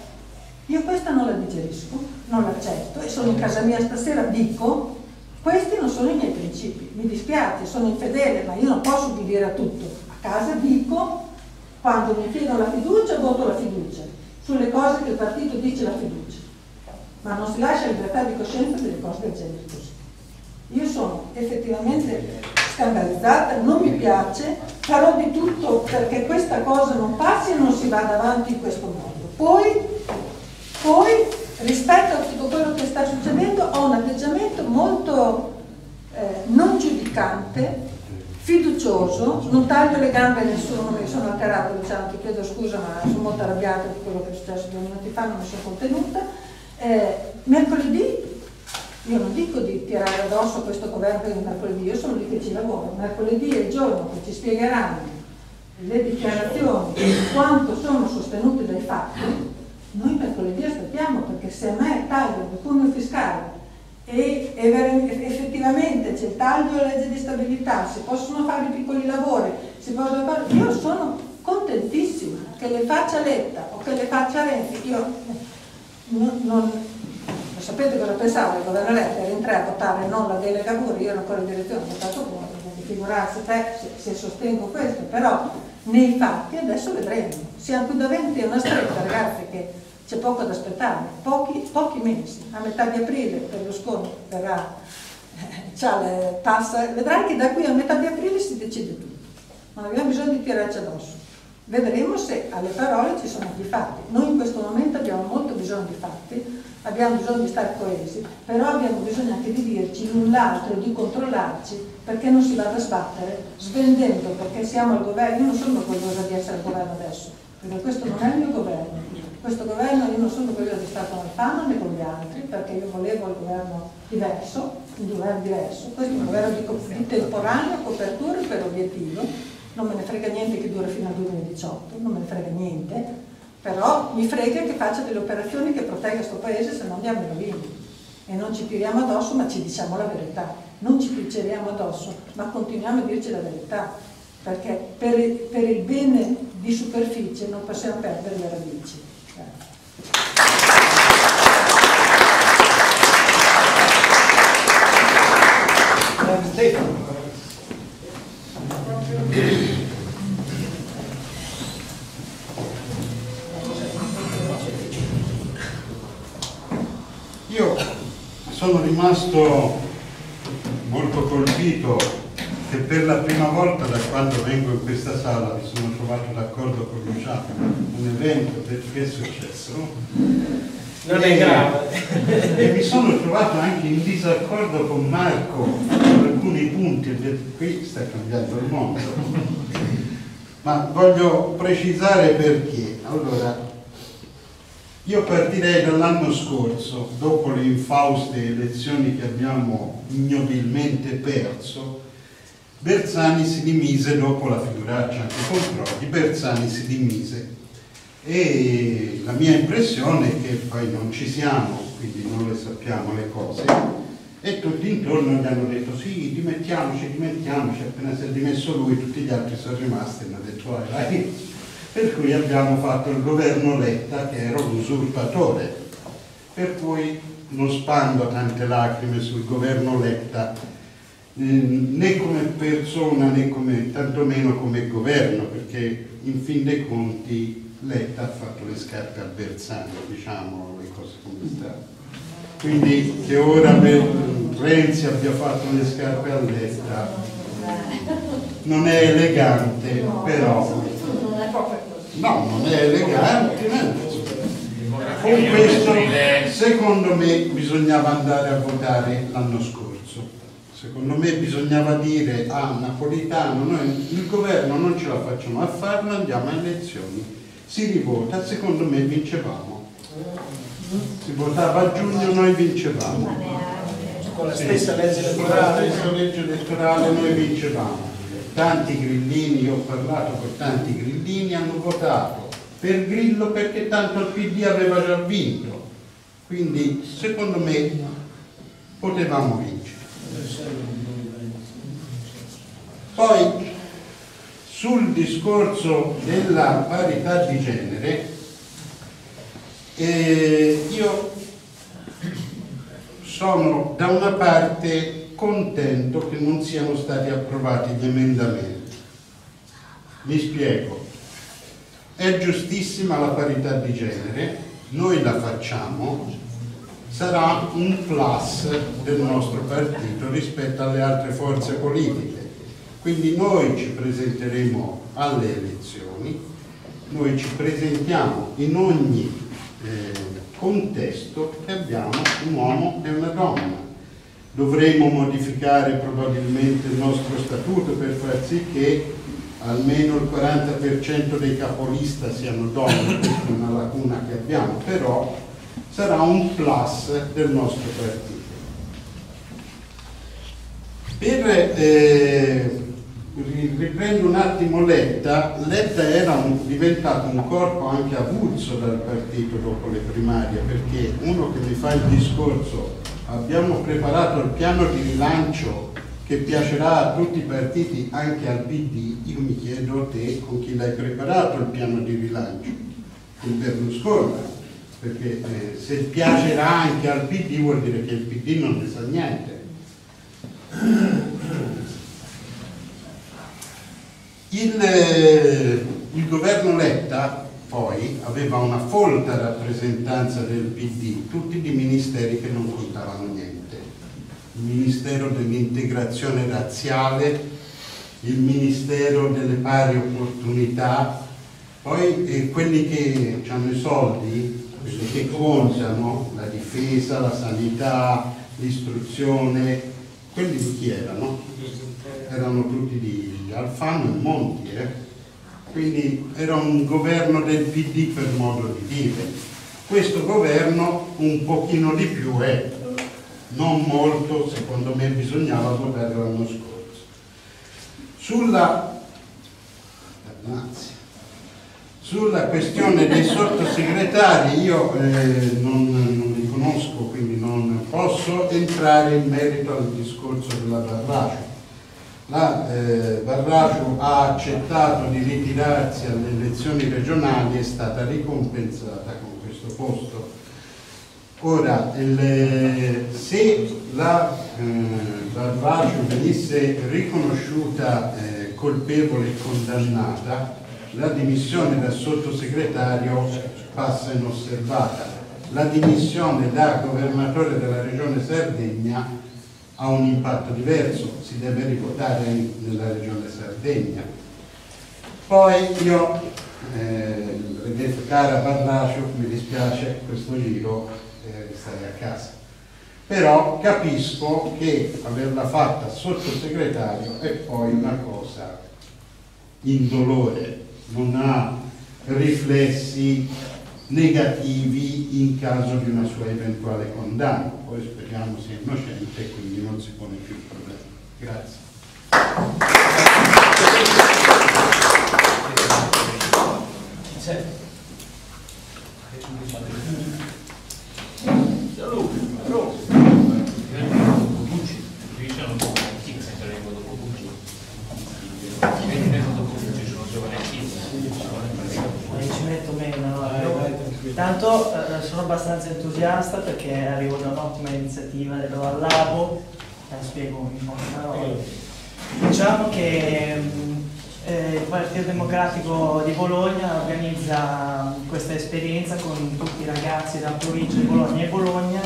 io questa non la digerisco, non l'accetto e sono in casa mia stasera, dico, questi non sono i miei principi, mi dispiace, sono infedele, ma io non posso ubbidire a tutto. A casa dico, quando mi chiedono la fiducia, voto la fiducia, sulle cose che il partito dice la fiducia ma non si lascia libertà di coscienza delle cose del genere così. Io sono effettivamente scandalizzata, non mi piace, farò di tutto perché questa cosa non passi e non si vada avanti in questo modo. Poi, poi rispetto a tutto quello che sta succedendo ho un atteggiamento molto eh, non giudicante, fiducioso, non taglio le gambe a nessuno, mi sono alterato, diciamo, ti chiedo scusa ma sono molto arrabbiata di quello che è successo due minuti fa, non mi sono contenuta eh, mercoledì io non dico di tirare addosso questo governo il mercoledì, io sono lì che ci lavoro. Mercoledì è il giorno che ci spiegheranno le dichiarazioni quanto sono sostenute dai fatti. Noi mercoledì aspettiamo perché se a me taglio il cuneo fiscale e, effettivamente c'è il taglio alla legge di stabilità, si possono fare piccoli lavori, si possono fare... io sono contentissima che le faccia Letta o che le faccia Renzi, io non, non, sapete cosa pensavo, il governo Letta era in a votare non la delega pure, io ero ancora in direzione, ho votato contro, quindi figurarsi te se, se, sostengo questo, però nei fatti adesso vedremo, siamo qui davanti a una stretta ragazzi che c'è poco da aspettare, pochi, pochi mesi, a metà di aprile per lo sconto verrà, c'ha le tasse, vedrai che da qui a metà di aprile si decide tutto, non abbiamo bisogno di tirarci addosso. Vedremo se alle parole ci sono anche i fatti. Noi in questo momento abbiamo molto bisogno di fatti, abbiamo bisogno di stare coesi, però abbiamo bisogno anche di dirci l'un l'altro di controllarci perché non si vada a sbattere svendendo perché siamo al governo. Io non sono orgogliosa di essere al governo adesso, perché questo non è il mio governo. Questo governo io non sono orgogliosa di stare con Alfano né con gli altri, perché io volevo il governo diverso, un governo diverso. Questo è un governo di, di temporanea copertura per obiettivo non me ne frega niente che dura fino al 2018, non me ne frega niente, però mi frega che faccia delle operazioni che protegga questo paese se non andiamo in rovina. E non ci tiriamo addosso ma ci diciamo la verità, non ci picceriamo addosso ma continuiamo a dirci la verità, perché per, per il bene di superficie non possiamo perdere le radici. Stefano. Rimasto molto colpito che per la prima volta da quando vengo in questa sala mi sono trovato d'accordo con Luciano, un evento che è successo. Non è grave. E mi sono trovato anche in disaccordo con Marco su alcuni punti, e detto qui sta cambiando il mondo. Ma voglio precisare perché. Allora, io partirei dall'anno scorso, dopo le infauste elezioni che abbiamo ignobilmente perso, Bersani si dimise dopo la figuraccia anche con Prodi, Bersani si dimise. E la mia impressione è che poi non ci siamo, quindi non le sappiamo le cose, e tutti intorno gli hanno detto sì, dimettiamoci, dimettiamoci, appena si è dimesso lui tutti gli altri sono rimasti e hanno detto vai, vai per cui abbiamo fatto il governo Letta che era un usurpatore, per cui non spando tante lacrime sul governo Letta eh, né come persona né come, tantomeno come governo, perché in fin dei conti Letta ha fatto le scarpe a Bersani, diciamo le cose come stanno. quindi che ora Renzi abbia fatto le scarpe a letta non è elegante, però Non è proprio così. no, non è elegante. ma- Con questo, secondo me, bisognava andare a votare l'anno scorso. Secondo me bisognava dire a Napolitano, noi il governo non ce la facciamo a farlo, andiamo a elezioni. Si rivota, secondo me vincevamo. Si votava a giugno, noi vincevamo. Con la stessa legge Con elettorale. la stessa legge elettorale noi vincevamo. Tanti grillini, io ho parlato con tanti grillini, hanno votato per Grillo perché tanto il PD aveva già vinto. Quindi secondo me potevamo vincere. Poi sul discorso della parità di genere, eh, io sono da una parte contento che non siano stati approvati gli emendamenti. Mi spiego. È giustissima la parità di genere, noi la facciamo, sarà un plus del nostro partito rispetto alle altre forze politiche. Quindi noi ci presenteremo alle elezioni, noi ci presentiamo in ogni eh, contesto che abbiamo un uomo e una donna. Dovremo modificare probabilmente il nostro statuto per far sì che almeno il 40% dei capolista siano donne, questa è una lacuna che abbiamo, però sarà un plus del nostro partito. Per eh, riprendo un attimo Letta, Letta era un- diventato un corpo anche avulso dal partito dopo le primarie, perché uno che mi fa il discorso abbiamo preparato il piano di rilancio che piacerà a tutti i partiti, anche al PD, io mi chiedo te con chi l'hai preparato il piano di rilancio? Con Berlusconi, perché eh, se piacerà anche al PD vuol dire che il PD non ne sa niente. Il, eh, il governo Letta poi aveva una folta rappresentanza del PD, tutti di ministeri che non contavano niente. Il Ministero dell'integrazione razziale, il Ministero delle pari opportunità, poi eh, quelli che hanno i soldi, quelli che contano, la difesa, la sanità, l'istruzione, quelli di chi erano? Erano tutti di Alfano e Monti, eh? quindi era un governo del PD per modo di dire. Questo governo un pochino di più è, non molto, secondo me bisognava votare l'anno scorso. Sulla, sulla questione dei sottosegretari io eh, non, non li conosco, quindi non posso entrare in merito al discorso della Barracio. La eh, Barracio ha accettato di ritirarsi alle elezioni regionali, è stata ricompensata con questo posto. Ora, il- se la eh, Barracio venisse riconosciuta eh, colpevole e condannata, la dimissione da sottosegretario passa inosservata. La dimissione da governatore della regione Sardegna ha un impatto diverso, si deve rivotare in- nella regione Sardegna. Poi io, eh, cara Barracio, mi dispiace questo giro, eh, stare a casa. Però capisco che averla fatta sottosegretario è poi una cosa indolore, non ha riflessi negativi in caso di una sua eventuale condanna. Poi speriamo sia innocente e quindi non si pone più il problema. Grazie. Bucci, dice non so chi che sempre vengo dopo Bucci. Chi vedi vengo dopo Bucci sono giovane anch'io. Non ci metto meno. no? Intanto eh, sono abbastanza entusiasta perché arrivo da un'ottima iniziativa del Labo, la spiego in poche parole. Diciamo che mh, eh, il Partito Democratico di Bologna organizza questa esperienza con tutti i ragazzi da provincia di Bologna e Bologna.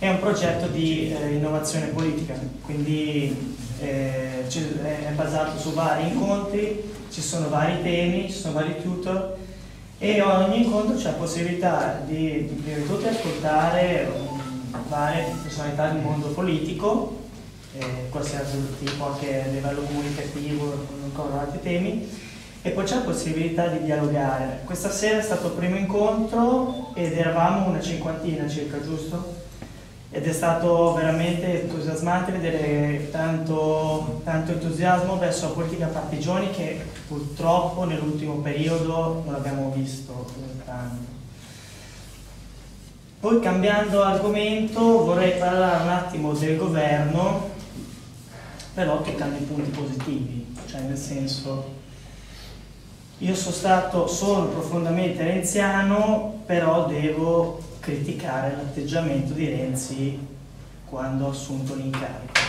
È un progetto di eh, innovazione politica, quindi eh, è basato su vari incontri, ci sono vari temi, ci sono vari tutor e ogni incontro c'è la possibilità di prima di tutto ascoltare um, varie personalità del mondo politico, eh, qualsiasi tipo anche a livello comunicativo, con altri temi, e poi c'è la possibilità di dialogare. Questa sera è stato il primo incontro ed eravamo una cinquantina circa, giusto? Ed è stato veramente entusiasmante vedere tanto, tanto entusiasmo verso la politica partigiani che purtroppo nell'ultimo periodo non abbiamo visto tanto. Poi cambiando argomento vorrei parlare un attimo del governo, però toccando i punti positivi, cioè nel senso io sono stato, sono profondamente renziano, però devo criticare l'atteggiamento di Renzi quando ha assunto l'incarico.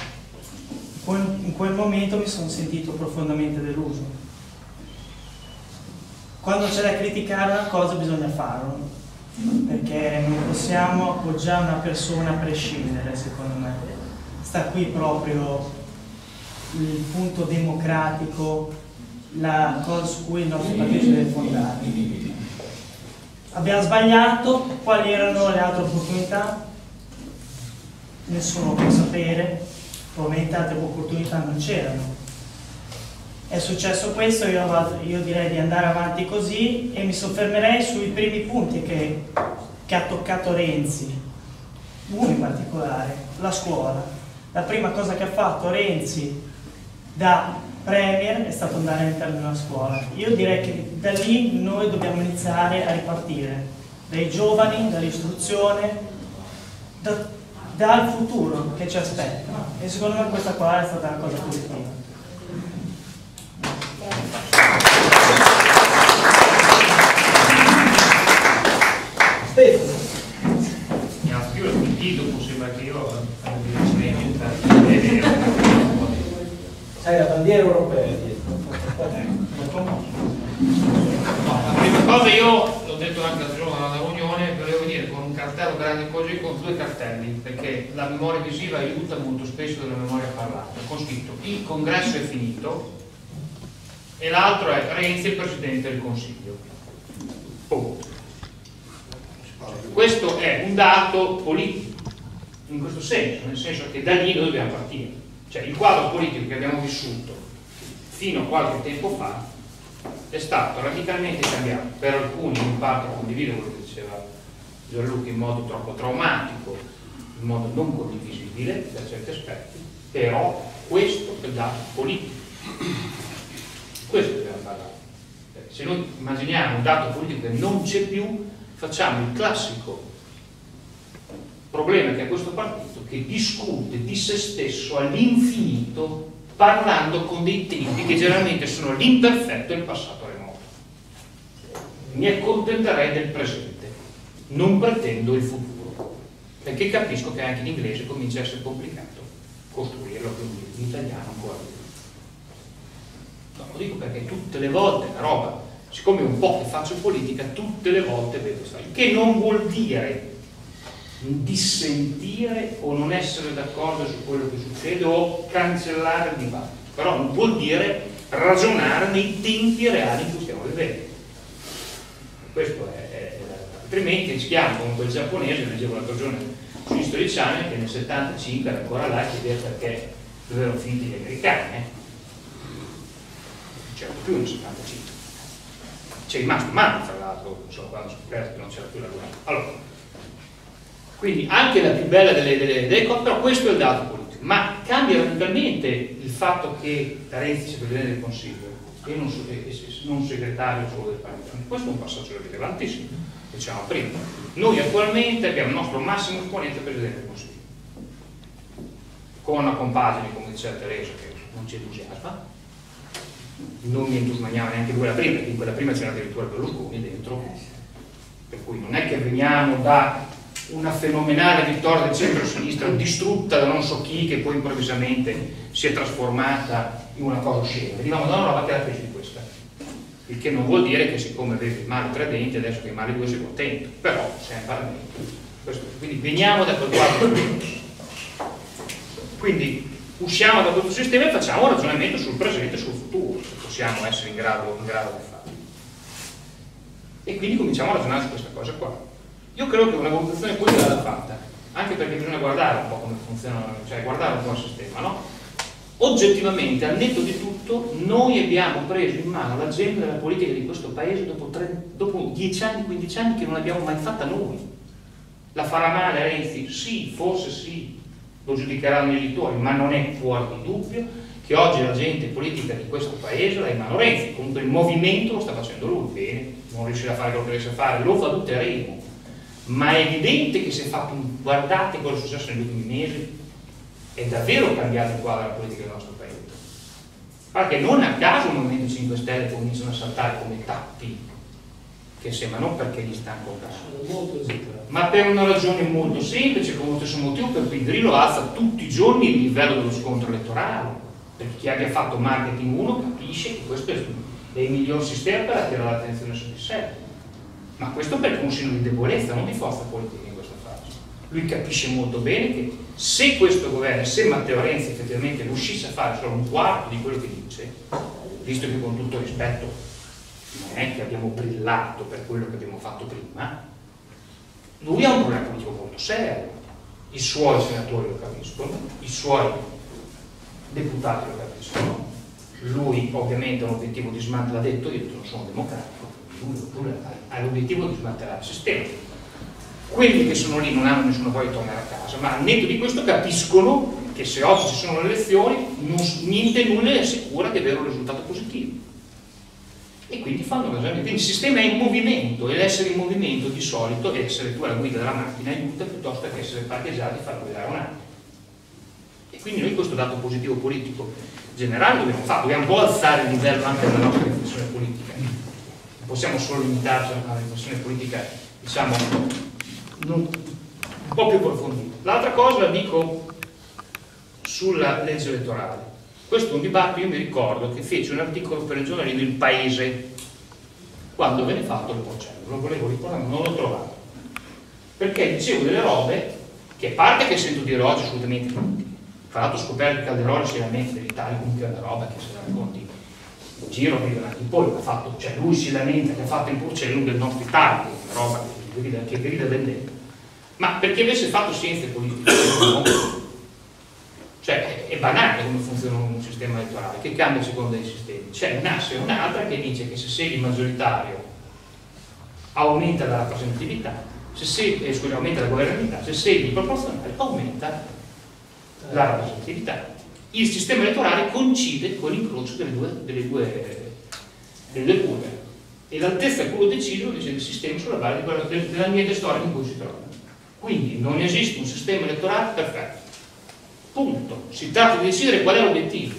In quel momento mi sono sentito profondamente deluso. Quando c'è da criticare una cosa bisogna farlo, perché non possiamo appoggiare una persona a prescindere, secondo me. Sta qui proprio il punto democratico, la cosa su cui il nostro partito deve fondare abbiamo sbagliato, quali erano le altre opportunità? Nessuno può sapere, probabilmente altre opportunità non c'erano. È successo questo, io, io, direi di andare avanti così e mi soffermerei sui primi punti che, che ha toccato Renzi, uno in particolare, la scuola. La prima cosa che ha fatto Renzi da Premier è stato andare all'interno di una scuola. Io direi che da lì noi dobbiamo iniziare a ripartire, dai giovani, dall'istruzione, da, dal futuro che ci aspetta. E secondo me questa qua è stata una cosa positiva. Stefano. Io lo dopo sembra che io abbia bandiera europea dietro. La prima cosa io, l'ho detto anche l'altro giorno alla riunione, volevo dire con un cartello grande così, con due cartelli, perché la memoria visiva aiuta molto spesso della memoria parlata, con scritto il congresso è finito e l'altro è Renzi il Presidente del Consiglio. Punto. Questo è un dato politico, in questo senso, nel senso che da lì noi dobbiamo partire. Cioè il quadro politico che abbiamo vissuto fino a qualche tempo fa è stato radicalmente cambiato, per alcuni in parte condivido quello che diceva Gianluca in modo troppo traumatico, in modo non condivisibile per certi aspetti, però questo è il dato politico. Questo dobbiamo parlare. Se noi immaginiamo un dato politico che non c'è più, facciamo il classico problema che ha questo partito che discute di se stesso all'infinito parlando con dei tempi che generalmente sono l'imperfetto e il passato remoto. Mi accontenterei del presente, non pretendo il futuro, perché capisco che anche in inglese comincia a essere complicato costruirlo, quindi in italiano ancora più. No, lo dico perché tutte le volte la roba, siccome un po' che faccio politica, tutte le volte vedo questo, che non vuol dire dissentire o non essere d'accordo su quello che succede o cancellare il dibattito, però non vuol dire ragionare nei tempi reali in cui stiamo vivendo. Questo è, è, altrimenti rischiamo come quel giapponese, leggevo l'altro giorno su History Channel che nel 75 era ancora là a chiedere perché dove erano finiti gli americani, eh? non c'erano più nel 75. C'è rimasto male, tra l'altro, quando ho scoperto che non c'era più la guerra. Allora, quindi anche la più bella delle, delle, cose, però questo è il dato politico. Ma cambia radicalmente il fatto che Renzi sia Presidente del Consiglio e non, non segretario solo del Parlamento. Questo è un passaggio rilevantissimo, diciamo prima. Noi attualmente abbiamo il nostro massimo esponente Presidente del Consiglio, con una compagine, come diceva Teresa, che non ci entusiasma, non mi entusiasmava neanche lui la prima, perché in quella prima c'era addirittura Berlusconi dentro, per cui non è che veniamo da una fenomenale vittoria del centro-sinistra distrutta da non so chi che poi improvvisamente si è trasformata in una cosa. Veniamo da una roba che era peggio di questa. Il che non vuol dire che siccome avevi il male tre denti adesso che male due sei contento, però sempre Questo- quindi veniamo da quel quadro. Quindi usciamo da questo sistema e facciamo un ragionamento sul presente e sul futuro, se possiamo essere in grado, in grado di farlo. E quindi cominciamo a ragionare su questa cosa qua. Io credo che una valutazione politica vada fatta, anche perché bisogna guardare un po' come funziona, cioè guardare un po' il sistema, no? Oggettivamente, al netto di tutto, noi abbiamo preso in mano l'agenda della politica di questo paese dopo, tre- dopo 10 anni, 15 anni che non l'abbiamo mai fatta noi. La farà male Renzi? Sì, forse sì, lo giudicheranno gli elettori, ma non è fuori di dubbio che oggi la gente politica di questo paese la in mano Renzi, comunque il movimento lo sta facendo lui, bene, non riuscirà a fare quello che riesce a fare, lo valuteremo, ma è evidente che se fa, guardate cosa è successo negli ultimi mesi, è davvero cambiato il quadro della politica del nostro paese. Perché non a caso il Movimento 5 Stelle cominciano a saltare come tappi, che sembra non perché gli sta incontrando, Sono molto esiterato. ma per una ragione molto semplice, con lo stesso motivo per cui Grillo alza tutti i giorni il livello dello scontro elettorale, perché chi abbia fatto marketing 1 capisce che questo è è il miglior sistema per attirare l'attenzione su di sé. Ma questo perché è un segno di debolezza, non di forza politica in questa fase. Lui capisce molto bene che se questo governo, se Matteo Renzi effettivamente riuscisse a fare solo un quarto di quello che dice, visto che con tutto rispetto non è che abbiamo brillato per quello che abbiamo fatto prima, lui ha un problema politico molto serio. I suoi senatori lo capiscono, i suoi deputati lo capiscono, lui ovviamente ha un obiettivo di smantellare, l'ha detto, io non sono democratico, ha- l'obiettivo di smantellare il sistema. Quelli che sono lì non hanno nessuna voglia di tornare a casa, ma al netto di questo capiscono che se oggi ci sono le elezioni, non niente nulla le assicura di avere un risultato positivo. E quindi fanno un ragionamento. Quindi il sistema è in movimento e l'essere in movimento di solito, essere tu alla guida della macchina, aiuta piuttosto che essere parcheggiati e far guidare un'auto. E quindi noi questo dato positivo politico generale dobbiamo fare, dobbiamo un po' alzare il livello anche della nostra riflessione politica. Possiamo solo limitarci a una riflessione politica, diciamo, non- un po' più approfondita. L'altra cosa la dico sulla legge elettorale. Questo è un dibattito, io mi ricordo che fece un articolo per il giornalino Il Paese quando venne fatto il processo, lo volevo ricordare, non l'ho trovato. Perché dicevo delle robe che a parte che sento dire oggi assolutamente. Tra l'altro scoperto che Calderone si lamenta dell'Italia, comunque è una roba che se la racconti giro, arrivano anche poi, ha fatto, cioè lui si lamenta che ha fatto il porcellum del nostro Italia, una roba che grida, che grida vendetta. Ma perché avesse fatto scienze politiche? Cioè, è banale come funziona un sistema elettorale, che cambia a seconda dei sistemi. C'è un'asse e un'altra che dice che se sei maggioritario aumenta la rappresentatività, se sei, eh, scusa, aumenta la governabilità, se sei proporzionale aumenta la rappresentatività. Il sistema elettorale coincide con l'incrocio delle due, delle due, delle due curve e l'altezza a cui lo decidono decide il sistema sulla base dell'ambiente storico in cui si trova. Quindi non esiste un sistema elettorale perfetto. Punto. Si tratta di decidere qual è l'obiettivo.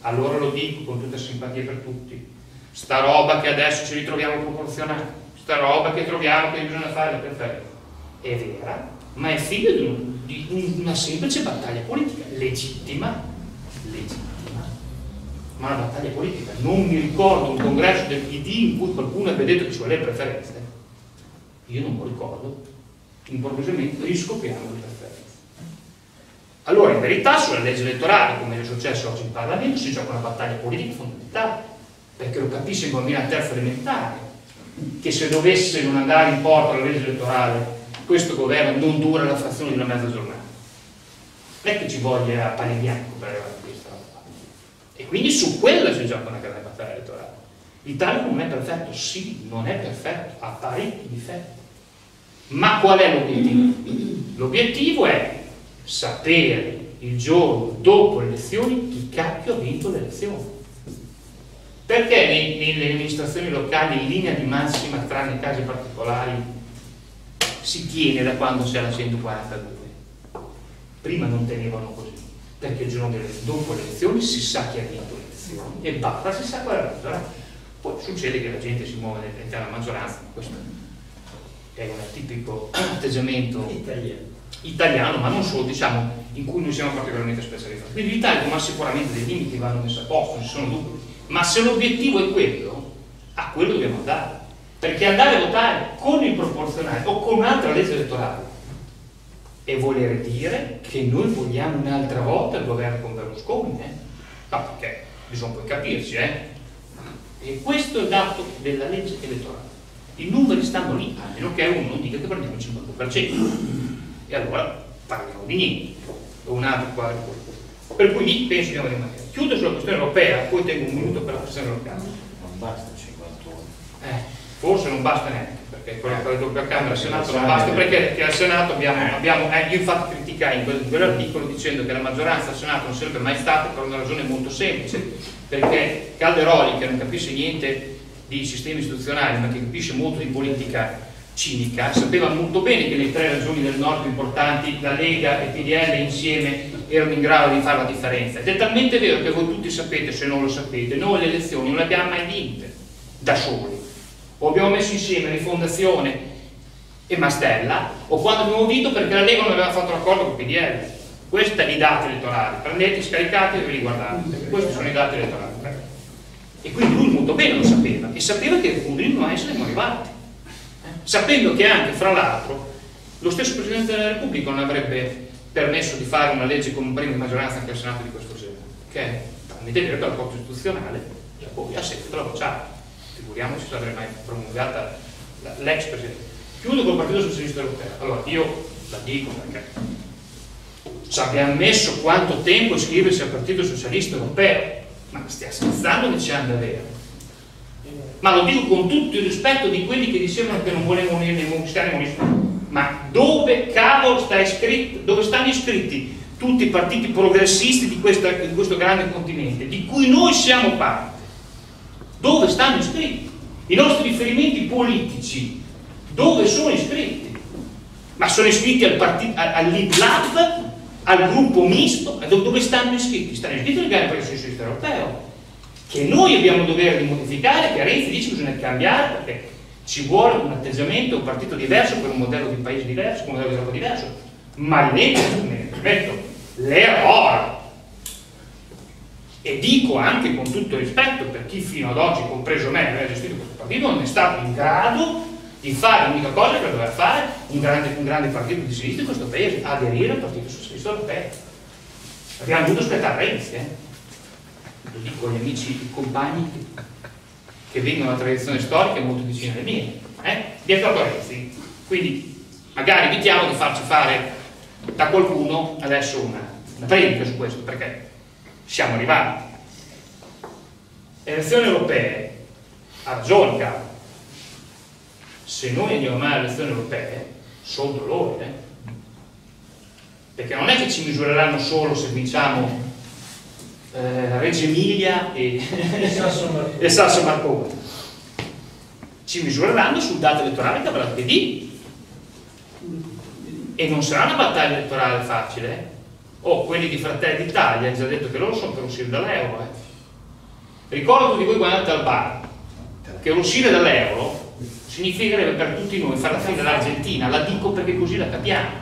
Allora lo dico con tutta simpatia per tutti. Sta roba che adesso ci ritroviamo proporzionati, sta roba che troviamo che bisogna fare perfetto. È vera, ma è figlio di, un- di una semplice battaglia politica, legittima, legittima, ma una battaglia politica. Non mi ricordo un congresso del PD in cui qualcuno abbia detto che ci vuole le preferenze. Io non lo ricordo. Improvvisamente riscopriamo le preferenze. Allora, in verità, sulla legge elettorale, come è successo oggi in Parlamento, si gioca una battaglia politica fondamentale, perché lo capisce il bambino a terza elementare, che se dovesse non andare in porto la legge elettorale, questo governo non dura la frazione di una mezza giornata. Non è che ci voglia pane bianco per arrivare a questa roba. E quindi su quella si gioca una grande battaglia elettorale. L'Italia non è perfetto, sì, non è perfetto, ha parecchi difetti. Ma qual è l'obiettivo? L'obiettivo è sapere il giorno dopo le elezioni chi cacchio ha vinto le elezioni. Perché nelle amministrazioni locali in linea di massima, tranne casi particolari, si tiene da quando c'è la 142? Prima non tenevano così, perché il giorno delle, dopo le elezioni si sa chi ha vinto le elezioni e basta, si sa qual è la maggioranza. Poi succede che la gente si muove della maggioranza, ma questo è un tipico atteggiamento Italiano. italiano, ma non solo, diciamo, in cui noi siamo particolarmente specializzati. Quindi l'Italia ha sicuramente dei limiti vanno messi a posto, non ci sono dubbi, ma se l'obiettivo è quello, a quello dobbiamo andare. Perché andare a votare con il proporzionale o con un'altra legge elettorale e voler dire che noi vogliamo un'altra volta il governo con Berlusconi, eh? No, perché bisogna poi capirci, eh? E questo è il dato della legge elettorale. I numeri stanno lì, a meno che uno non dica che prendiamo il 50%. E allora parliamo di niente. O un altro quadro. Per cui lì penso di rimanere. Chiudo sulla questione europea, poi tengo un minuto per la questione europea. Non basta 51. Eh, forse non basta neanche, perché quello che ha detto per Camera e Senato non basta, perché, al Senato abbiamo, abbiamo eh, io infatti criticai in quel- in quell'articolo dicendo che la maggioranza al Senato non sarebbe mai stata per una ragione molto semplice, perché Calderoli, che non capisce niente di sistemi istituzionali, ma che capisce molto di politica cinica, sapeva molto bene che le tre regioni del nord più importanti, la Lega e PDL insieme, erano in grado di fare la differenza. Ed è talmente vero che voi tutti sapete, se non lo sapete, noi le elezioni non le abbiamo mai vinte da soli. O abbiamo messo insieme Rifondazione e Mastella, o quando abbiamo vinto perché la Lega non aveva fatto l'accordo con PDL. Questi sono i dati elettorali, prendete, scaricate e ve li guardate, questi sono i dati elettorali. E quindi lui molto bene lo sapeva, e sapeva che con Green Mai saremmo arrivati. Sapendo che anche, fra l'altro, lo stesso Presidente della Repubblica non avrebbe permesso di fare una legge con un premio di maggioranza anche al Senato di questo genere, che è talmente che la Corte Costituzionale e poi ha seguito la bocciata. Figuriamoci se avrebbe mai promulgata l'ex Presidente. Chiudo col Partito Socialista Europeo. Allora, io la dico perché ci abbiamo messo quanto tempo iscriversi al Partito Socialista Europeo, ma stiamo scherzando che hanno davvero. Ma lo dico con tutto il rispetto di quelli che dicevano che non volevano unire i cristiani i musulmani. Ma dove cavolo sta iscritto, dove stanno iscritti tutti i partiti progressisti di, questa- di questo grande continente, di cui noi siamo parte? Dove stanno iscritti? I nostri riferimenti politici, dove sono iscritti? Ma sono iscritti al all'IPLAB, al gruppo misto, do- dove stanno iscritti? Stanno iscritti nel Grande Partito Socialista Europeo, che noi abbiamo il dovere di modificare, che Renzi dice che bisogna cambiare perché ci vuole un atteggiamento, un partito diverso per un modello di paese diverso, un modello di Europa diverso, ma ne ripeto, l'errore. E dico anche con tutto rispetto per chi fino ad oggi, compreso me, aveva gestito questo partito, non è stato in grado di fare l'unica cosa che doveva fare un grande, un grande partito di sinistra in questo paese, aderire al Partito Socialista Europeo. Abbiamo dovuto aspettare Renzi, eh? lo dico agli amici e compagni che, che vengono da tradizione storica molto vicine alle mie, eh? dietro a Renzi. Quindi magari evitiamo di farci fare da qualcuno adesso una, una predica su questo, perché siamo arrivati. Elezioni europee, ha ragione Carlo, se noi andiamo mai alle elezioni europee, sono dolore, eh? perché non è che ci misureranno solo se vinciamo eh, Reggio Emilia e, e Sasso Marcone. Ci misureranno sul dato elettorale che avrà il PD. E non sarà una battaglia elettorale facile. eh. Oh, quelli di Fratelli d'Italia hanno già detto che loro sono per uscire dall'euro. Eh. Ricordo di voi quando andate al bar che uscire dall'euro significherebbe per tutti noi fare la fine dell'Argentina. La dico perché così la capiamo.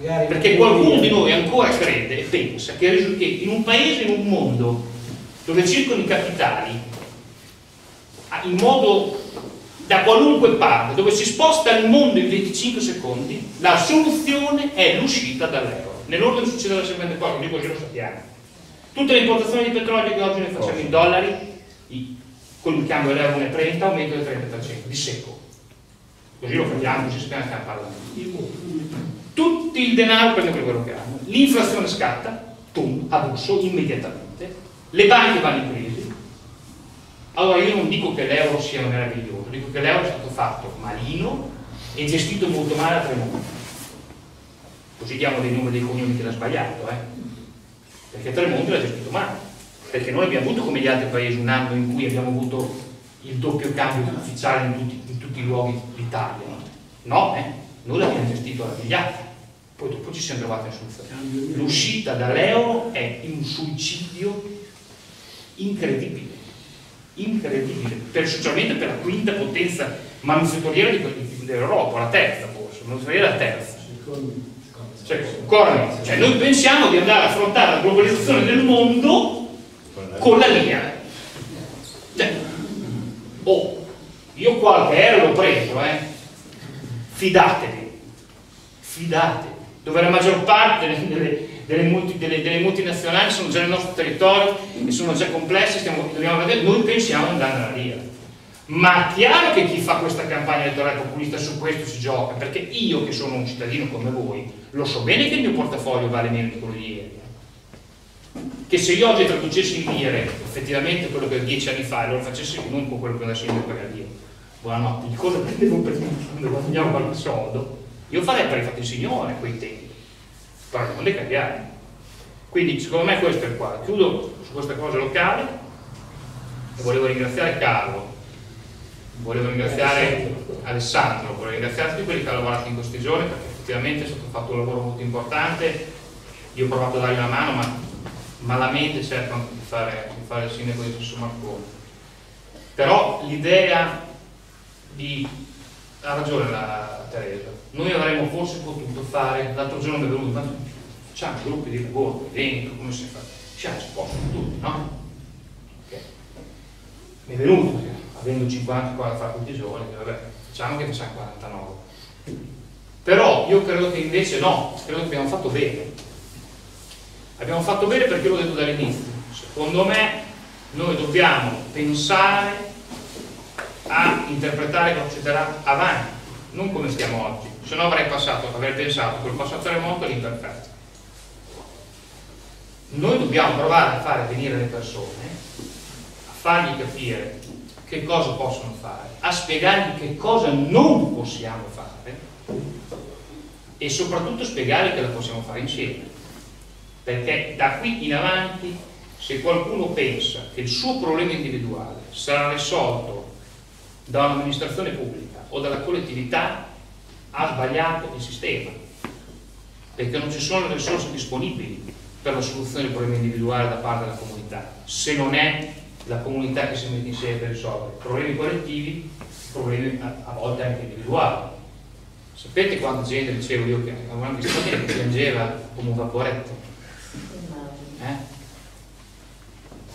Perché qualcuno di noi ancora crede e pensa che in un paese, in un mondo dove circolano i capitali in modo da qualunque parte, dove si sposta il mondo in 25 secondi, la soluzione è l'uscita dall'euro. Nell'ordine succede la seguente cosa, dico che lo sappiamo. Tutte le importazioni di petrolio che oggi ne facciamo in dollari, con il cambio dell'euro 1,30 aumento del 30%, di secco. Così lo facciamo, così sappiamo che stiamo parlando tutti il denaro prendono quello che hanno, l'inflazione scatta, tum, abuso immediatamente, le banche vanno in crisi. Allora io non dico che l'euro sia meraviglioso, dico che l'euro è stato fatto malino e gestito molto male a Tremonti. Così diamo dei nomi dei cognomi che l'ha sbagliato, eh? perché Tremonti l'ha gestito male, perché noi abbiamo avuto come gli altri paesi un anno in cui abbiamo avuto il doppio cambio ufficiale in tutti, in tutti i luoghi d'Italia. No, no eh? noi l'abbiamo gestito alla migliaia, poi dopo ci siamo trovati in soluzione. L'uscita dall'euro è un suicidio incredibile, incredibile, per, specialmente per la quinta potenza manufatturiera dell'Europa, la terza forse, manufatturiera la terza. Cioè, ancora no. Cioè, noi pensiamo di andare a affrontare la globalizzazione del mondo con la linea. Cioè, o qualche euro l'ho preso, eh. Fidatevi, fidatevi, dove la maggior parte delle, delle, multi, delle, delle multinazionali sono già nel nostro territorio e sono già complesse, stiamo, vedere, noi pensiamo di andare nella lira. Ma chiaro che chi fa questa campagna elettorale populista su questo si gioca, perché io che sono un cittadino come voi, lo so bene che il mio portafoglio vale meno di quello di ieri. Che se io oggi traducessi in lire effettivamente quello che dieci anni fa e lo facessi non con quello che adesso io paga Dio. Buonanotte, di cosa prendevo per quando guadagniamo qualche soldo? Io farei per i fatti signore a quei tempi, però non le cambiare. Quindi secondo me questo è il quadro. Chiudo su queste cose locali e volevo ringraziare Carlo Volevo ringraziare Alessandro, volevo ringraziare tutti quelli che hanno lavorato in questi giorni perché effettivamente è stato fatto un lavoro molto importante. Io ho provato a dargli una mano, ma malamente cercano di fare, di fare il sindaco di Sasso Marconi. Però l'idea di... ha ragione la Teresa, noi avremmo forse potuto fare, l'altro giorno è venuto, ma facciamo gruppi di lavoro, evento, come si fa? Ci hanno sposto tutti, no? Okay. Mi è venuto, avendo 50 qua da fare tutti i giorni, vabbè, diciamo che facciamo 49. Però io credo che invece no, credo che abbiamo fatto bene. Abbiamo fatto bene perché l'ho detto dall'inizio. Secondo me noi dobbiamo pensare a interpretare cosa succederà avanti, non come stiamo oggi. Se no avrei passato, avrei pensato il passato remoto l'imperfetto. Noi dobbiamo provare a fare venire le persone, a fargli capire che cosa possono fare, a spiegargli che cosa non possiamo fare e soprattutto spiegargli che la possiamo fare insieme. Perché da qui in avanti, se qualcuno pensa che il suo problema individuale sarà risolto da un'amministrazione pubblica o dalla collettività, ha sbagliato il sistema, perché non ci sono le risorse disponibili per la soluzione del problema individuale da parte della comunità, se non è la comunità che si mette insieme per risolvere problemi collettivi, problemi a, a volte anche individuali. Sapete quanta gente, dicevo io, che avevo una storia che piangeva come un vaporetto? Eh?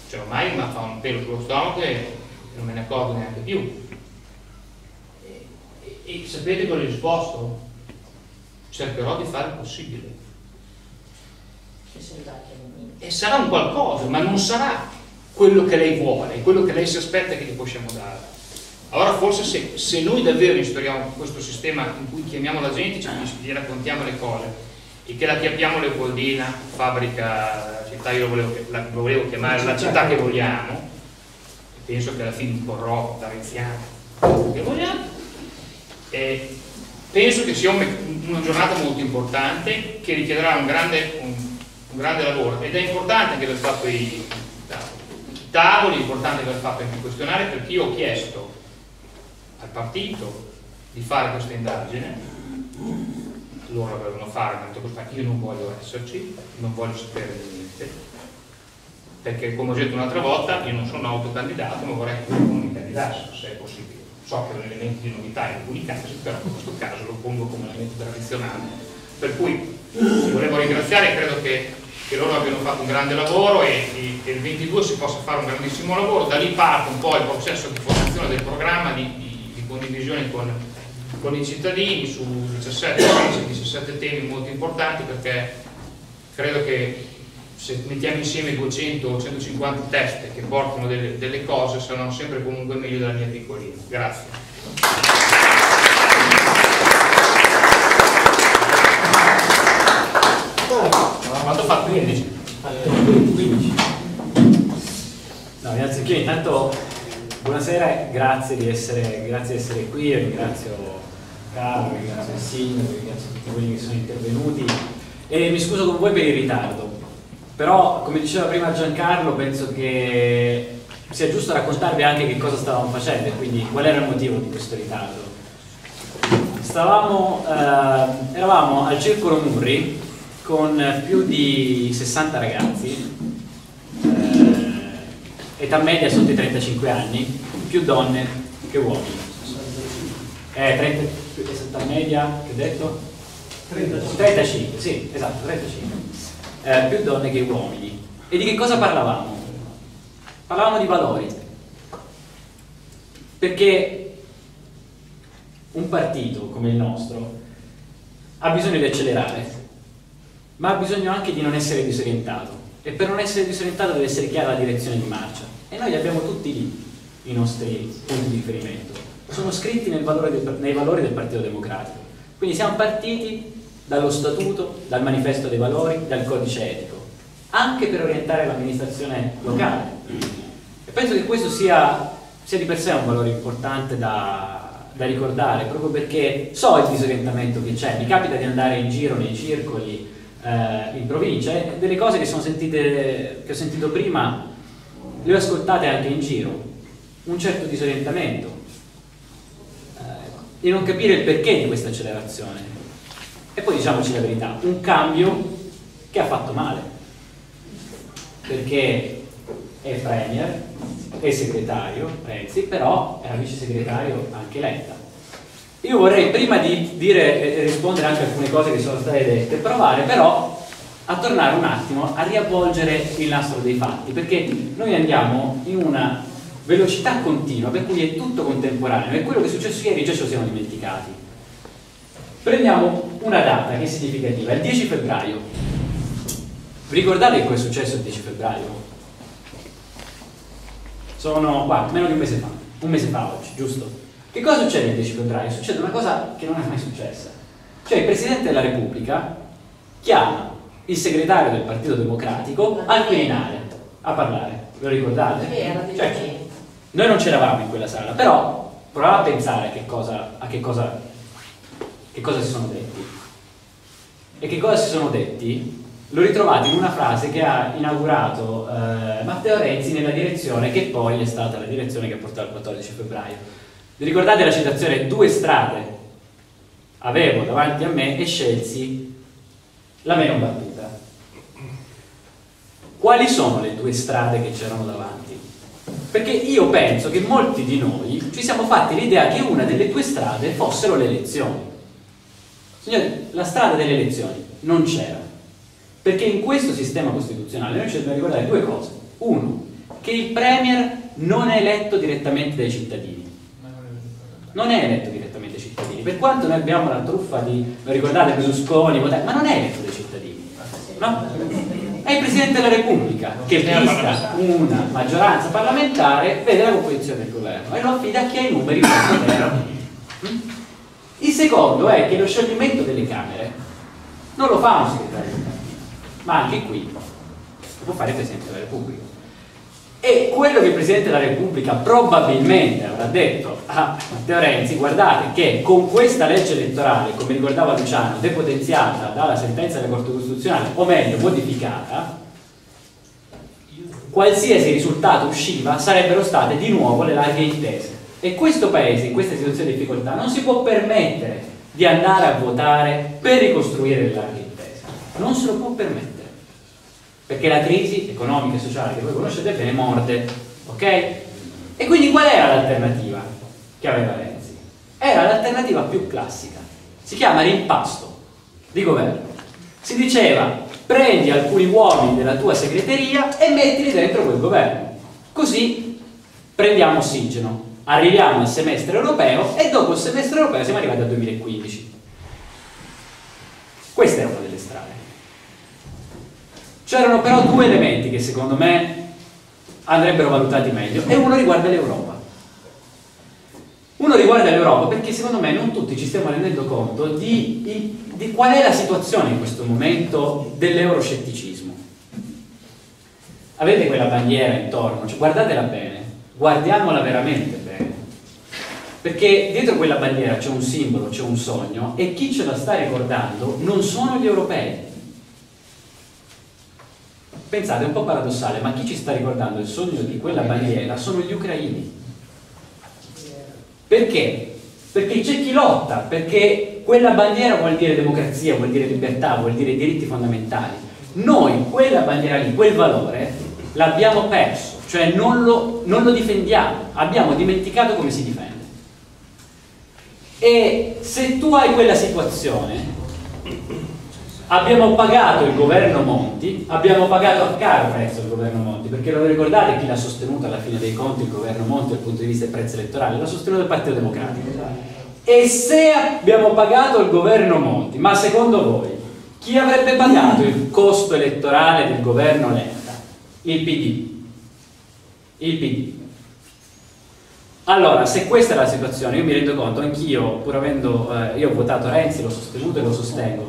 Cioè ormai mi fa un pelo sullo stomaco e non me ne accorgo neanche più. E, sapete cosa ho risposto? Cercherò di fare il possibile. E sarà un qualcosa, ma non sarà quello che lei vuole, quello che lei si aspetta che gli possiamo dare. Allora forse se, se noi davvero instauriamo questo sistema in cui chiamiamo la gente, cioè gli raccontiamo le cose e che la chiamiamo Leopoldina, fabbrica, città, io lo volevo, la, lo volevo chiamare la città che vogliamo, penso che alla fine imporrò da Renziano che vogliamo, e penso che sia un, una giornata molto importante che richiederà un grande, un, un grande lavoro ed è importante che lo fatto i tavoli, è importante aver fatto anche il questionario perché io ho chiesto al partito di fare questa indagine. Loro avevano fare, ma detto io non voglio esserci, non voglio sapere di niente perché come ho detto un'altra volta io non sono autocandidato ma vorrei che qualcuno mi candidasse se è possibile so che è un elemento di novità in alcuni casi però in questo caso lo pongo come elemento tradizionale. Per cui volevo ringraziare e credo che che loro abbiano fatto un grande lavoro e che il 22 si possa fare un grandissimo lavoro, da lì parte un po' il processo di formazione del programma di, di, di condivisione con, con, i cittadini su 17, 17 temi molto importanti perché credo che se mettiamo insieme 200 o 150 teste che portano delle, delle cose saranno sempre comunque meglio della mia piccolina. Grazie. Quanto fa 15? 15. No, innanzitutto intanto buonasera, grazie di essere, grazie di essere qui, ringrazio Carlo, ringrazio il sindaco, ringrazio tutti quelli che sono intervenuti e mi scuso con voi per il ritardo, però come diceva prima Giancarlo penso che sia giusto raccontarvi anche che cosa stavamo facendo e quindi qual era il motivo di questo ritardo. Stavamo, eh, eravamo al Circolo Murri con più di 60 ragazzi, eh, età media sotto i 35 anni, più donne che uomini. Eh, 30, età media, che ho detto? 35. 35, sì, esatto, 35. Eh, più donne che uomini. E di che cosa parlavamo? Parlavamo di valori. Perché un partito come il nostro ha bisogno di accelerare, ma ha bisogno anche di non essere disorientato. E per non essere disorientato deve essere chiara la direzione di marcia. E noi abbiamo tutti lì i nostri punti di riferimento. Sono scritti valore del- nei valori del Partito Democratico. Quindi siamo partiti dallo statuto, dal manifesto dei valori, dal codice etico, anche per orientare l'amministrazione locale. E penso che questo sia, sia di per sé un valore importante da, da ricordare, proprio perché so il disorientamento che c'è, mi capita di andare in giro nei circoli, eh, in provincia, e delle cose che, sentite, che ho sentito prima le ho ascoltate anche in giro, un certo disorientamento, eh, di non capire il perché di questa accelerazione. E poi diciamoci la verità, un cambio che ha fatto male, perché è premier, è segretario Renzi, però era vice segretario anche Letta. Io vorrei, prima di dire rispondere anche a alcune cose che sono state dette, provare però a tornare un attimo a riavvolgere il nastro dei fatti, perché noi andiamo in una velocità continua, per cui è tutto contemporaneo, e quello che è successo ieri già ce lo siamo dimenticati. Prendiamo una data che è significativa, il 10 febbraio. Vi ricordate cosa è successo il 10 febbraio? Sono, guarda, meno di un mese fa, un mese fa oggi, giusto? Che cosa succede il 10 febbraio? Succede una cosa che non è mai successa. Cioè il Presidente della Repubblica chiama il segretario del Partito Democratico al Quirinale a parlare. Ve lo ricordate? Cioè, noi non c'eravamo in quella sala, però provate a pensare a che cosa, a che cosa, che cosa si sono detti. E che cosa si sono detti? Lo ritrovate in una frase che ha inaugurato eh, Matteo Renzi nella direzione che poi è stata la direzione che ha portato al 14 febbraio. Vi ricordate la citazione? Due strade avevo davanti a me e scelsi la meno battuta. Quali sono le due strade che c'erano davanti? Perché io penso che molti di noi ci siamo fatti l'idea che una delle due strade fossero le elezioni. Signori, la strada delle elezioni non c'era. Perché in questo sistema costituzionale noi ci dobbiamo ricordare due cose. Uno, che il Premier non è eletto direttamente dai cittadini. Non è eletto direttamente dai cittadini. Per quanto noi abbiamo la truffa di, lo ricordate, Berlusconi, ma non è eletto dai cittadini. No? È il Presidente della Repubblica che vista una maggioranza parlamentare vede la composizione del governo e lo affida a chi ha i numeri per poter. Il secondo è che lo scioglimento delle Camere non lo fa un segretario di partito, ma anche qui lo può fare il Presidente della Repubblica. E quello che il Presidente della Repubblica probabilmente avrà detto a Matteo Renzi, guardate che con questa legge elettorale, come ricordava Luciano, depotenziata dalla sentenza della Corte Costituzionale, o meglio modificata, qualsiasi risultato usciva sarebbero state di nuovo le larghe intese. E questo Paese, in questa situazione di difficoltà, non si può permettere di andare a votare per ricostruire le larghe intese. Non se lo può permettere perché la crisi economica e sociale che voi conoscete bene morde, ok? E quindi qual era l'alternativa che aveva Renzi? Era l'alternativa più classica, si chiama rimpasto di governo. Si diceva prendi alcuni uomini della tua segreteria e mettili dentro quel governo, così prendiamo ossigeno, arriviamo al semestre europeo e dopo il semestre europeo siamo arrivati al 2015. Questa era una delle strade. C'erano però due elementi che secondo me andrebbero valutati meglio e uno riguarda l'Europa. Uno riguarda l'Europa perché secondo me non tutti ci stiamo rendendo conto di, di- di qual è la situazione in questo momento dell'euroscetticismo. Avete quella bandiera intorno, cioè guardatela bene, guardiamola veramente bene. Perché dietro quella bandiera c'è un simbolo, c'è un sogno e chi ce la sta ricordando non sono gli europei, Pensate, è un po' paradossale, ma chi ci sta ricordando il sogno di quella bandiera sono gli ucraini. Perché? Perché c'è chi lotta, perché quella bandiera vuol dire democrazia, vuol dire libertà, vuol dire diritti fondamentali. Noi quella bandiera lì, quel valore, l'abbiamo perso, cioè non lo, non lo difendiamo, abbiamo dimenticato come si difende. E se tu hai quella situazione, abbiamo pagato il governo Monti, abbiamo pagato a caro prezzo il governo Monti, perché lo ricordate chi l'ha sostenuto alla fine dei conti il governo Monti dal punto di vista del prezzo elettorale? L'ha sostenuto il Partito Democratico. E se abbiamo pagato il governo Monti, ma secondo voi chi avrebbe pagato il costo elettorale del governo Letta? Il PD. Il PD. Allora, se questa è la situazione, io mi rendo conto, anch'io, pur avendo, eh, io ho votato Renzi, l'ho sostenuto e lo sostengo,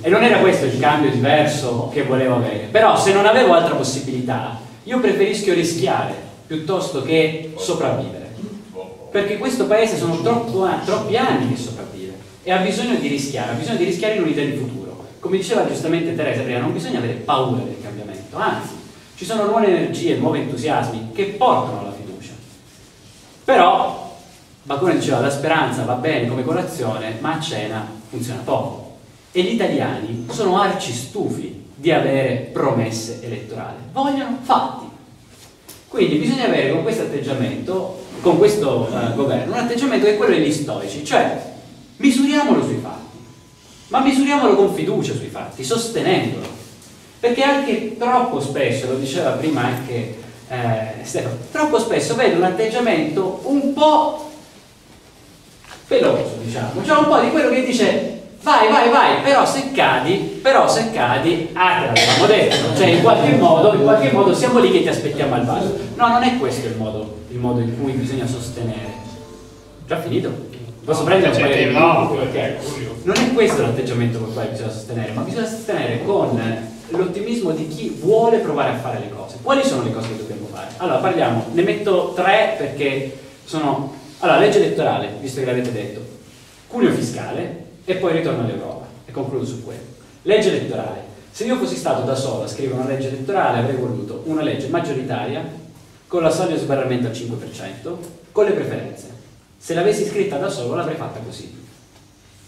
e non era questo il cambio diverso che volevo avere, però se non avevo altra possibilità, io preferisco rischiare piuttosto che sopravvivere, perché questo paese sono troppo, troppi anni che sopravvive e ha bisogno di rischiare, ha bisogno di rischiare un'idea di futuro. Come diceva giustamente Teresa prima, non bisogna avere paura del cambiamento, anzi, ci sono nuove energie, nuovi entusiasmi che portano alla però Bacone diceva la speranza va bene come colazione, ma a cena funziona poco. E gli italiani sono arci stufi di avere promesse elettorali, vogliono fatti. Quindi bisogna avere con questo atteggiamento, con questo uh, governo, un atteggiamento che è quello degli stoici, cioè misuriamolo sui fatti, ma misuriamolo con fiducia sui fatti, sostenendolo. Perché anche troppo spesso, lo diceva prima anche eh, Stefano, troppo spesso vedo un atteggiamento un po' peloso, diciamo, cioè un po' di quello che dice vai, vai, vai, però se cadi, però se cadi, ah, te l'avevamo detto, cioè in qualche modo, in qualche modo siamo lì che ti aspettiamo al vaso. No, non è questo il modo, il modo in cui bisogna sostenere. Già finito? Posso prendere un paio di no. Non è questo l'atteggiamento con il quale bisogna sostenere, ma bisogna sostenere con l'ottimismo di chi vuole provare a fare le cose. Quali sono le cose che dobbiamo fare? Allora, parliamo, ne metto tre perché sono... Allora, legge elettorale, visto che l'avete detto, cuneo fiscale e poi ritorno all'Europa. E concludo su quello. Legge elettorale. Se io fossi stato da solo a scrivere una legge elettorale avrei voluto una legge maggioritaria con la soglia di sbarramento al 5%, con le preferenze. Se l'avessi scritta da solo l'avrei fatta così.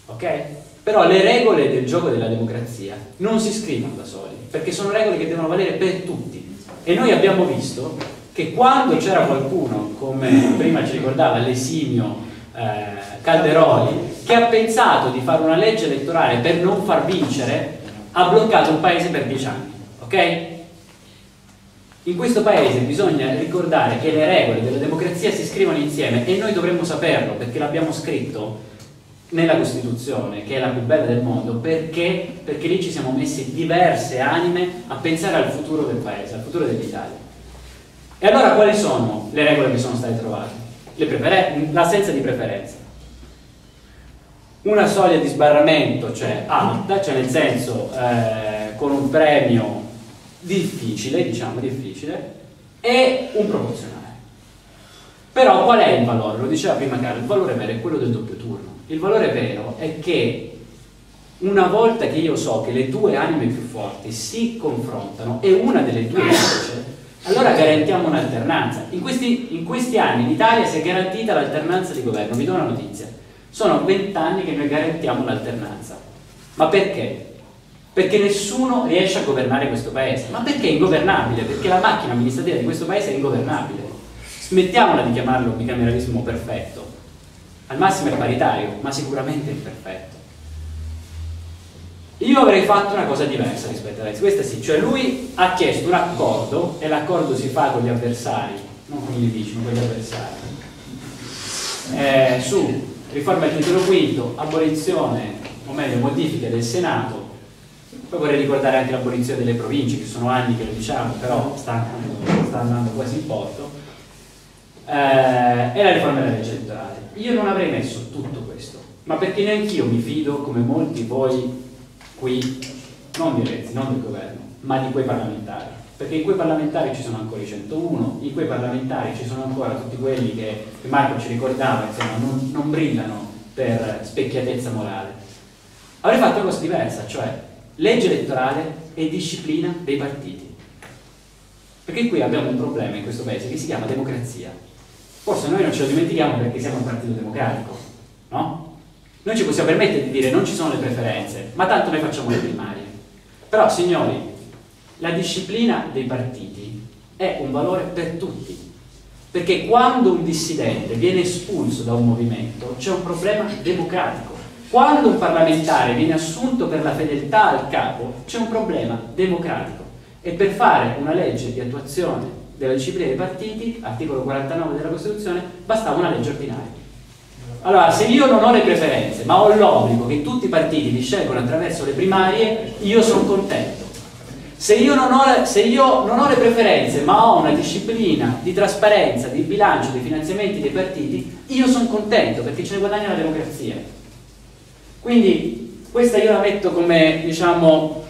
Ok? Però le regole del gioco della democrazia non si scrivono da soli, perché sono regole che devono valere per tutti. E noi abbiamo visto che quando c'era qualcuno, come prima ci ricordava l'esimio eh, Calderoli, che ha pensato di fare una legge elettorale per non far vincere, ha bloccato un paese per dieci anni. Ok? In questo paese bisogna ricordare che le regole della democrazia si scrivono insieme e noi dovremmo saperlo perché l'abbiamo scritto nella Costituzione, che è la più bella del mondo, perché? Perché lì ci siamo messi diverse anime a pensare al futuro del paese, al futuro dell'Italia. E allora quali sono le regole che sono state trovate? L'assenza di preferenze. Una soglia di sbarramento, cioè alta, cioè nel senso eh, con un premio difficile, diciamo difficile, e un proporzionale. Però qual è il valore? Lo diceva prima Carlo, il valore vero è quello del doppio turno il valore vero è che una volta che io so che le due anime più forti si confrontano e una delle due vince, allora garantiamo un'alternanza. In questi, in questi anni in Italia si è garantita l'alternanza di governo, vi do una notizia. Sono vent'anni che noi garantiamo l'alternanza. Ma perché? Perché nessuno riesce a governare questo paese. Ma perché è ingovernabile? Perché la macchina amministrativa di questo paese è ingovernabile. Smettiamola di chiamarlo bicameralismo perfetto al massimo è paritario, ma sicuramente è imperfetto. Io avrei fatto una cosa diversa rispetto a Renzi, questa sì, cioè lui ha chiesto un accordo e l'accordo si fa con gli avversari, non con gli nemici, ma con gli avversari, eh, su riforma del titolo quinto, abolizione, o meglio modifiche del Senato, poi vorrei ricordare anche l'abolizione delle province, che sono anni che lo diciamo, però sta andando, sta andando quasi in porto, eh, e la riforma della legge elettorale. Io non avrei messo tutto questo, ma perché neanch'io mi fido, come molti voi qui, non di Renzi, non del governo, ma di quei parlamentari. Perché in quei parlamentari ci sono ancora i 101, in quei parlamentari ci sono ancora tutti quelli che, che Marco ci ricordava, insomma, non, non brillano per specchiatezza morale. Avrei fatto una cosa diversa, cioè legge elettorale e disciplina dei partiti. Perché qui abbiamo un problema in questo paese che si chiama democrazia Forse noi non ce lo dimentichiamo perché siamo un partito democratico, no? Noi ci possiamo permettere di dire non ci sono le preferenze, ma tanto noi facciamo le primarie. Però, signori, la disciplina dei partiti è un valore per tutti. Perché quando un dissidente viene espulso da un movimento c'è un problema democratico. Quando un parlamentare viene assunto per la fedeltà al capo c'è un problema democratico. E per fare una legge di attuazione della disciplina dei partiti, articolo 49 della Costituzione, bastava una legge ordinaria. Allora, se io non ho le preferenze, ma ho l'obbligo che tutti i partiti li scelgono attraverso le primarie, io sono contento. Se io, non ho, se io non ho le preferenze, ma ho una disciplina di trasparenza, di bilancio, dei finanziamenti dei partiti, io sono contento perché ce ne guadagna la democrazia. Quindi questa io la metto come, diciamo,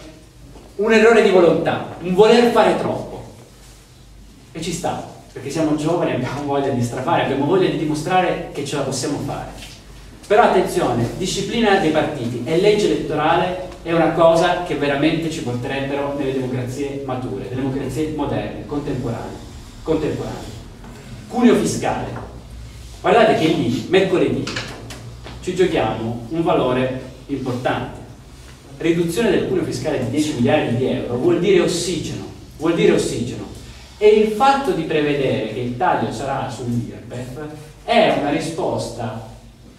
un errore di volontà, un voler fare troppo. E ci sta, perché siamo giovani, abbiamo voglia di strafare, abbiamo voglia di dimostrare che ce la possiamo fare. Però attenzione, disciplina dei partiti e legge elettorale è una cosa che veramente ci porterebbero nelle democrazie mature, nelle democrazie moderne, contemporanee. contemporanee. Cuneo fiscale. Guardate che lì, mercoledì, ci giochiamo un valore importante. Riduzione del cuneo fiscale di 10 miliardi di euro vuol dire ossigeno, vuol dire ossigeno. E il fatto di prevedere che il taglio sarà sull'IRPEF è una risposta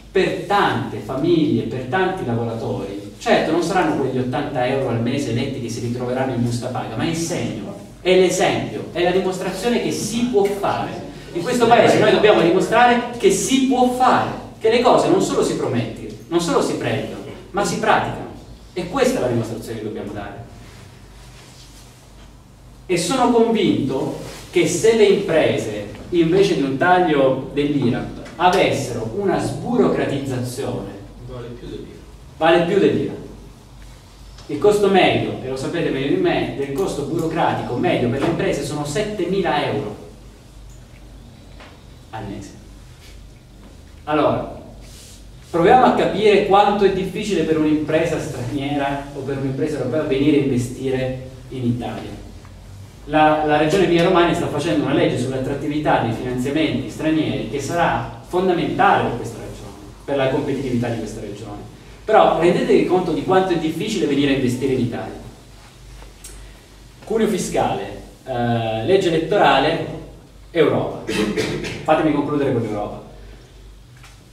per tante famiglie, per tanti lavoratori. Certo, non saranno quegli 80 euro al mese netti che si ritroveranno in busta paga, ma il segno, è l'esempio, è la dimostrazione che si può fare. In questo paese noi dobbiamo dimostrare che si può fare, che le cose non solo si promettono, non solo si prendono, ma si praticano. E questa è la dimostrazione che dobbiamo dare. E sono convinto che se le imprese, invece di un taglio dell'IRAP, avessero una sburocratizzazione, Vale più del vino. vale più dell'IRAP. Il costo medio, e lo sapete meglio di me, del costo burocratico medio per le imprese sono 7.000 euro al mese. Allora, proviamo a capire quanto è difficile per un'impresa straniera o per un'impresa europea venire a investire in Italia. La, la Regione Emilia Romagna sta facendo una legge sull'attrattività dei finanziamenti stranieri che sarà fondamentale per questa regione, per la competitività di questa regione. Però rendetevi conto di quanto è difficile venire a investire in Italia. Cuneo fiscale, eh, legge elettorale, Europa. Fatemi concludere con l'Europa.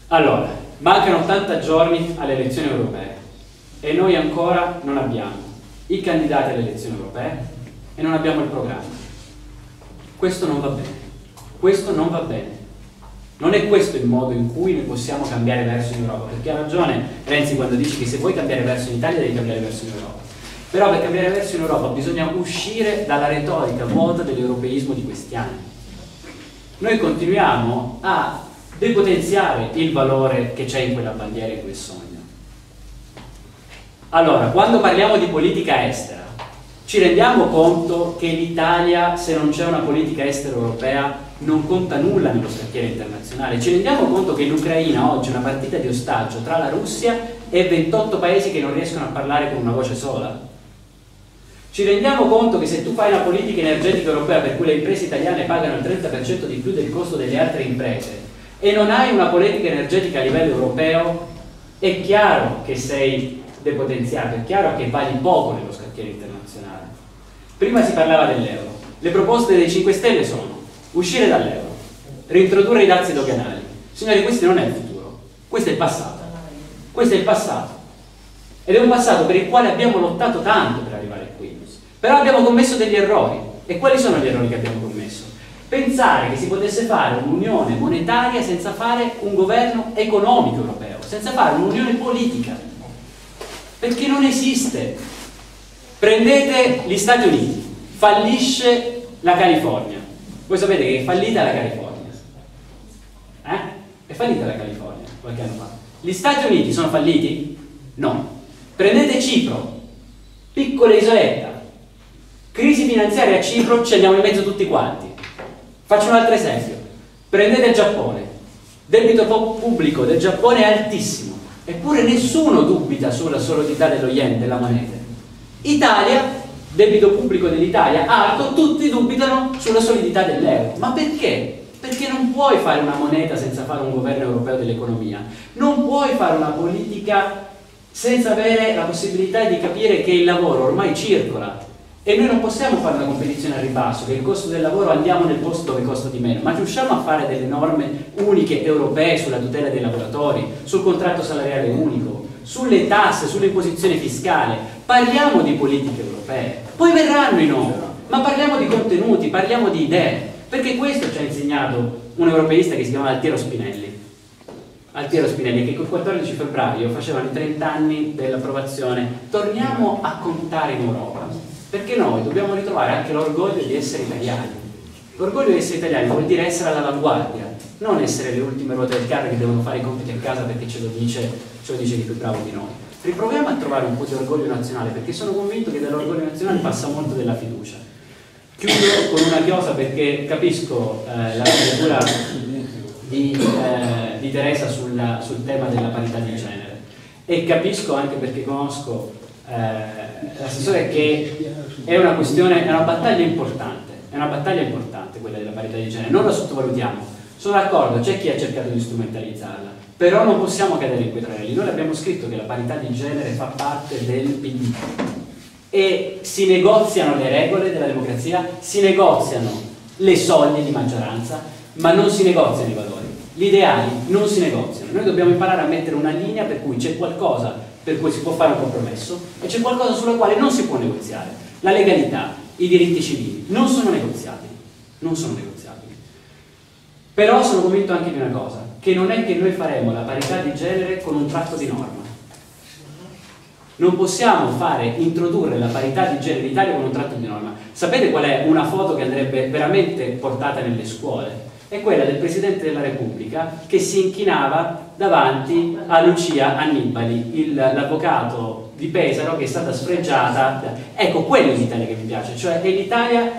Allora, mancano 80 giorni alle elezioni europee e noi ancora non abbiamo i candidati alle elezioni europee e non abbiamo il programma. Questo non va bene. Questo non va bene. Non è questo il modo in cui noi possiamo cambiare verso in Europa, perché ha ragione Renzi quando dice che se vuoi cambiare verso in Italia devi cambiare verso in Europa. Però per cambiare verso in Europa bisogna uscire dalla retorica vuota dell'europeismo di questi anni. Noi continuiamo a depotenziare il valore che c'è in quella bandiera, in quel sogno. Allora, quando parliamo di politica estera, ci rendiamo conto che l'Italia, se non c'è una politica estera europea, non conta nulla nello scacchiere internazionale. Ci rendiamo conto che l'Ucraina oggi è una partita di ostaggio tra la Russia e 28 paesi che non riescono a parlare con una voce sola? Ci rendiamo conto che se tu fai una politica energetica europea per cui le imprese italiane pagano il 30% di più del costo delle altre imprese e non hai una politica energetica a livello europeo, è chiaro che sei depotenziato, è chiaro che vali poco nello scacchiere internazionale. Prima si parlava dell'euro. Le proposte dei 5 Stelle sono uscire dall'euro, reintrodurre i dazi doganali. Signori, questo non è il futuro, questo è il passato. Questo è il passato. Ed è un passato per il quale abbiamo lottato tanto per arrivare qui. Però abbiamo commesso degli errori. E quali sono gli errori che abbiamo commesso? Pensare che si potesse fare un'unione monetaria senza fare un governo economico europeo, senza fare un'unione politica. Perché non esiste. Prendete gli Stati Uniti, fallisce la California. Voi sapete che è fallita la California. Eh? È fallita la California qualche anno fa. Gli Stati Uniti sono falliti? No. Prendete Cipro, piccola isoletta, crisi finanziaria a Cipro, ci andiamo in mezzo tutti quanti. Faccio un altro esempio. Prendete il Giappone, debito pubblico del Giappone è altissimo, eppure nessuno dubita sulla solidità dello yen, della moneta. Italia, debito pubblico dell'Italia alto, tutti dubitano sulla solidità dell'euro. Ma perché? Perché non puoi fare una moneta senza fare un governo europeo dell'economia, non puoi fare una politica senza avere la possibilità di capire che il lavoro ormai circola e noi non possiamo fare una competizione a ribasso, che il costo del lavoro andiamo nel posto dove costa di meno, ma riusciamo a fare delle norme uniche europee sulla tutela dei lavoratori, sul contratto salariale unico, sulle tasse, sull'imposizione fiscale, parliamo di politiche europee, poi verranno i no, ma parliamo di contenuti, parliamo di idee, perché questo ci ha insegnato un europeista che si chiama Altiero Spinelli. Altiero Spinelli che il 14 febbraio facevano i 30 anni dell'approvazione. Torniamo a contare in Europa, perché noi dobbiamo ritrovare anche l'orgoglio di essere italiani. L'orgoglio di essere italiani vuol dire essere all'avanguardia, non essere le ultime ruote del carro che devono fare i compiti a casa perché ce lo dice, ce lo dice chi più bravo di noi. Riproviamo a trovare un po' di orgoglio nazionale, perché sono convinto che dall'orgoglio nazionale passa molto della fiducia. Chiudo con una chiosa perché capisco eh, la lettura di, eh, di Teresa sulla, sul tema della parità di genere. E capisco anche perché conosco eh, l'assessore che è una questione, è una battaglia importante, è una battaglia importante quella della parità di genere, non la sottovalutiamo, sono d'accordo, c'è chi ha cercato di strumentalizzarla, però non possiamo cadere in quei tranelli, noi abbiamo scritto che la parità di genere fa parte del PD e si negoziano le regole della democrazia, si negoziano le soglie di maggioranza, ma non si negoziano i valori. Gli ideali non si negoziano. Noi dobbiamo imparare a mettere una linea per cui c'è qualcosa per cui si può fare un compromesso e c'è qualcosa sulla quale non si può negoziare. La legalità, i diritti civili non sono negoziabili. Non sono negoziabili. Però sono convinto anche di una cosa, che non è che noi faremo la parità di genere con un tratto di norma. Non possiamo fare introdurre la parità di genere in Italia con un tratto di norma. Sapete qual è una foto che andrebbe veramente portata nelle scuole? È quella del Presidente della Repubblica che si inchinava davanti a Lucia Annibali, l'avvocato di Pesaro che è stata sfregiata. Ecco, quello è l'Italia che mi piace, cioè è l'Italia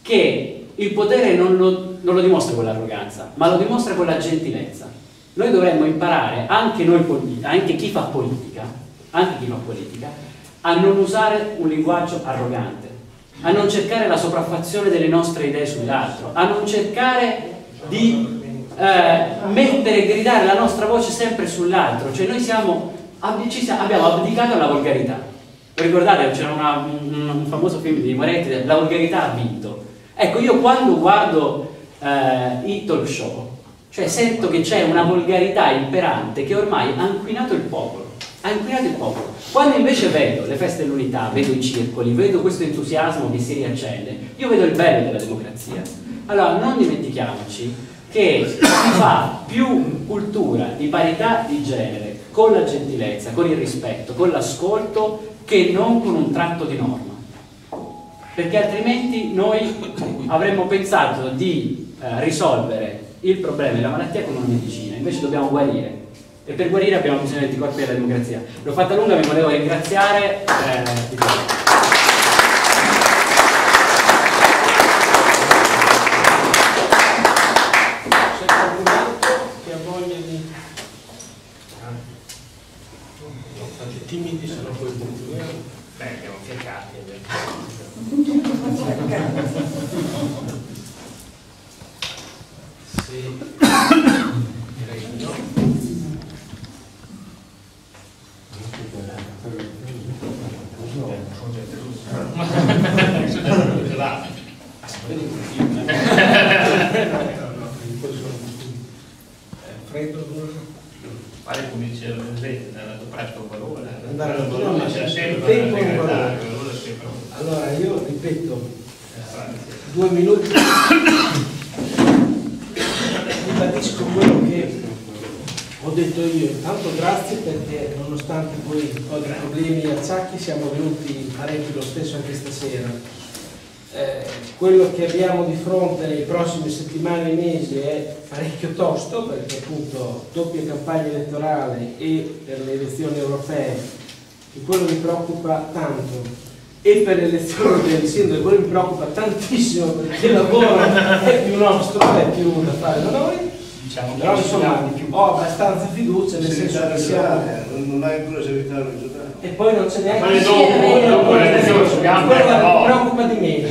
che il potere non lo, non lo dimostra con l'arroganza, ma lo dimostra con la gentilezza. Noi dovremmo imparare, anche, noi, anche chi fa politica, anche chi fa politica, a non usare un linguaggio arrogante, a non cercare la sopraffazione delle nostre idee sull'altro, a non cercare di eh, mettere e gridare la nostra voce sempre sull'altro, cioè noi siamo, abbiamo abdicato alla volgarità. Ricordate, c'era un, un, famoso film di Moretti, La volgarità ha vinto. Ecco, io quando guardo eh, i talk show, cioè sento che c'è una volgarità imperante che ormai ha inquinato il popolo ha inquinato il popolo. Quando invece vedo le feste dell'unità, vedo i circoli, vedo questo entusiasmo che si riaccende, io vedo il bello della democrazia. Allora non dimentichiamoci che si fa più cultura di parità di genere con la gentilezza, con il rispetto, con l'ascolto, che non con un tratto di norma. Perché altrimenti noi avremmo pensato di eh, risolvere il problema della malattia con una medicina, invece dobbiamo guarire e per guarire abbiamo bisogno di anticorpi della democrazia. L'ho fatta lunga, vi volevo ringraziare. Eh, di C'è qualcun altro che ha voglia di... Ah. No, tanti timidi sono poi tutti, vero? Beh, abbiamo fiaccati. Sì. Direi di no. Freddo, fare come diceva il Presidente, nella pratica un valore, andare al no, ma c'è sempre tempo un un valore. valore sempre un Allora io ripeto, valore. due minuti, ribadisco quello che ho detto io, intanto grazie perché nonostante poi un po' di problemi e acciacchi siamo venuti parecchi lo stesso anche stasera. Eh, quello che abbiamo di fronte nei prossimi settimane e mesi è parecchio tosto perché appunto doppia campagna elettorale e per le elezioni europee e quello mi preoccupa tanto e per le elezioni del sindaco quello mi preoccupa tantissimo perché il lavoro è più nostro, è più da fare da noi. Diciamo però insomma ho abbastanza fiducia nel senso che siamo non hai ancora servitato il giornale. e poi non c'è neanche Poi dopo, quello mi preoccupa di meno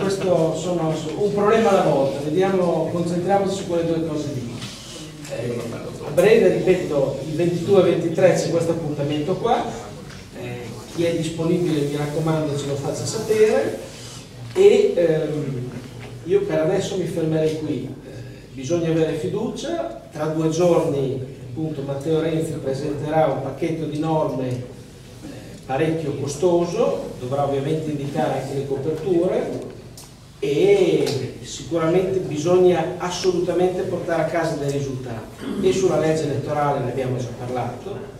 questo sono un problema alla volta vediamo concentriamoci su quelle due cose lì Eh, a breve ripeto il 22 e 23 c'è questo appuntamento qua. Eh, chi è disponibile mi raccomando ce lo faccia sapere. E ehm, io per adesso mi fermerei qui. Eh, bisogna avere fiducia. Tra due giorni appunto Matteo Renzi presenterà un pacchetto di norme eh, parecchio costoso, dovrà ovviamente indicare anche le coperture e sicuramente bisogna assolutamente portare a casa dei risultati e sulla legge elettorale ne abbiamo già parlato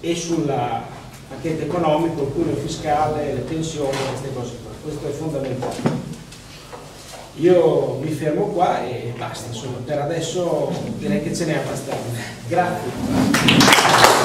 e sul pacchetto economico, il cuneo fiscale, le pensioni, queste cose qua. Questo è fondamentale. Io mi fermo qua e basta, insomma, per adesso direi che ce n'è abbastanza. Grazie.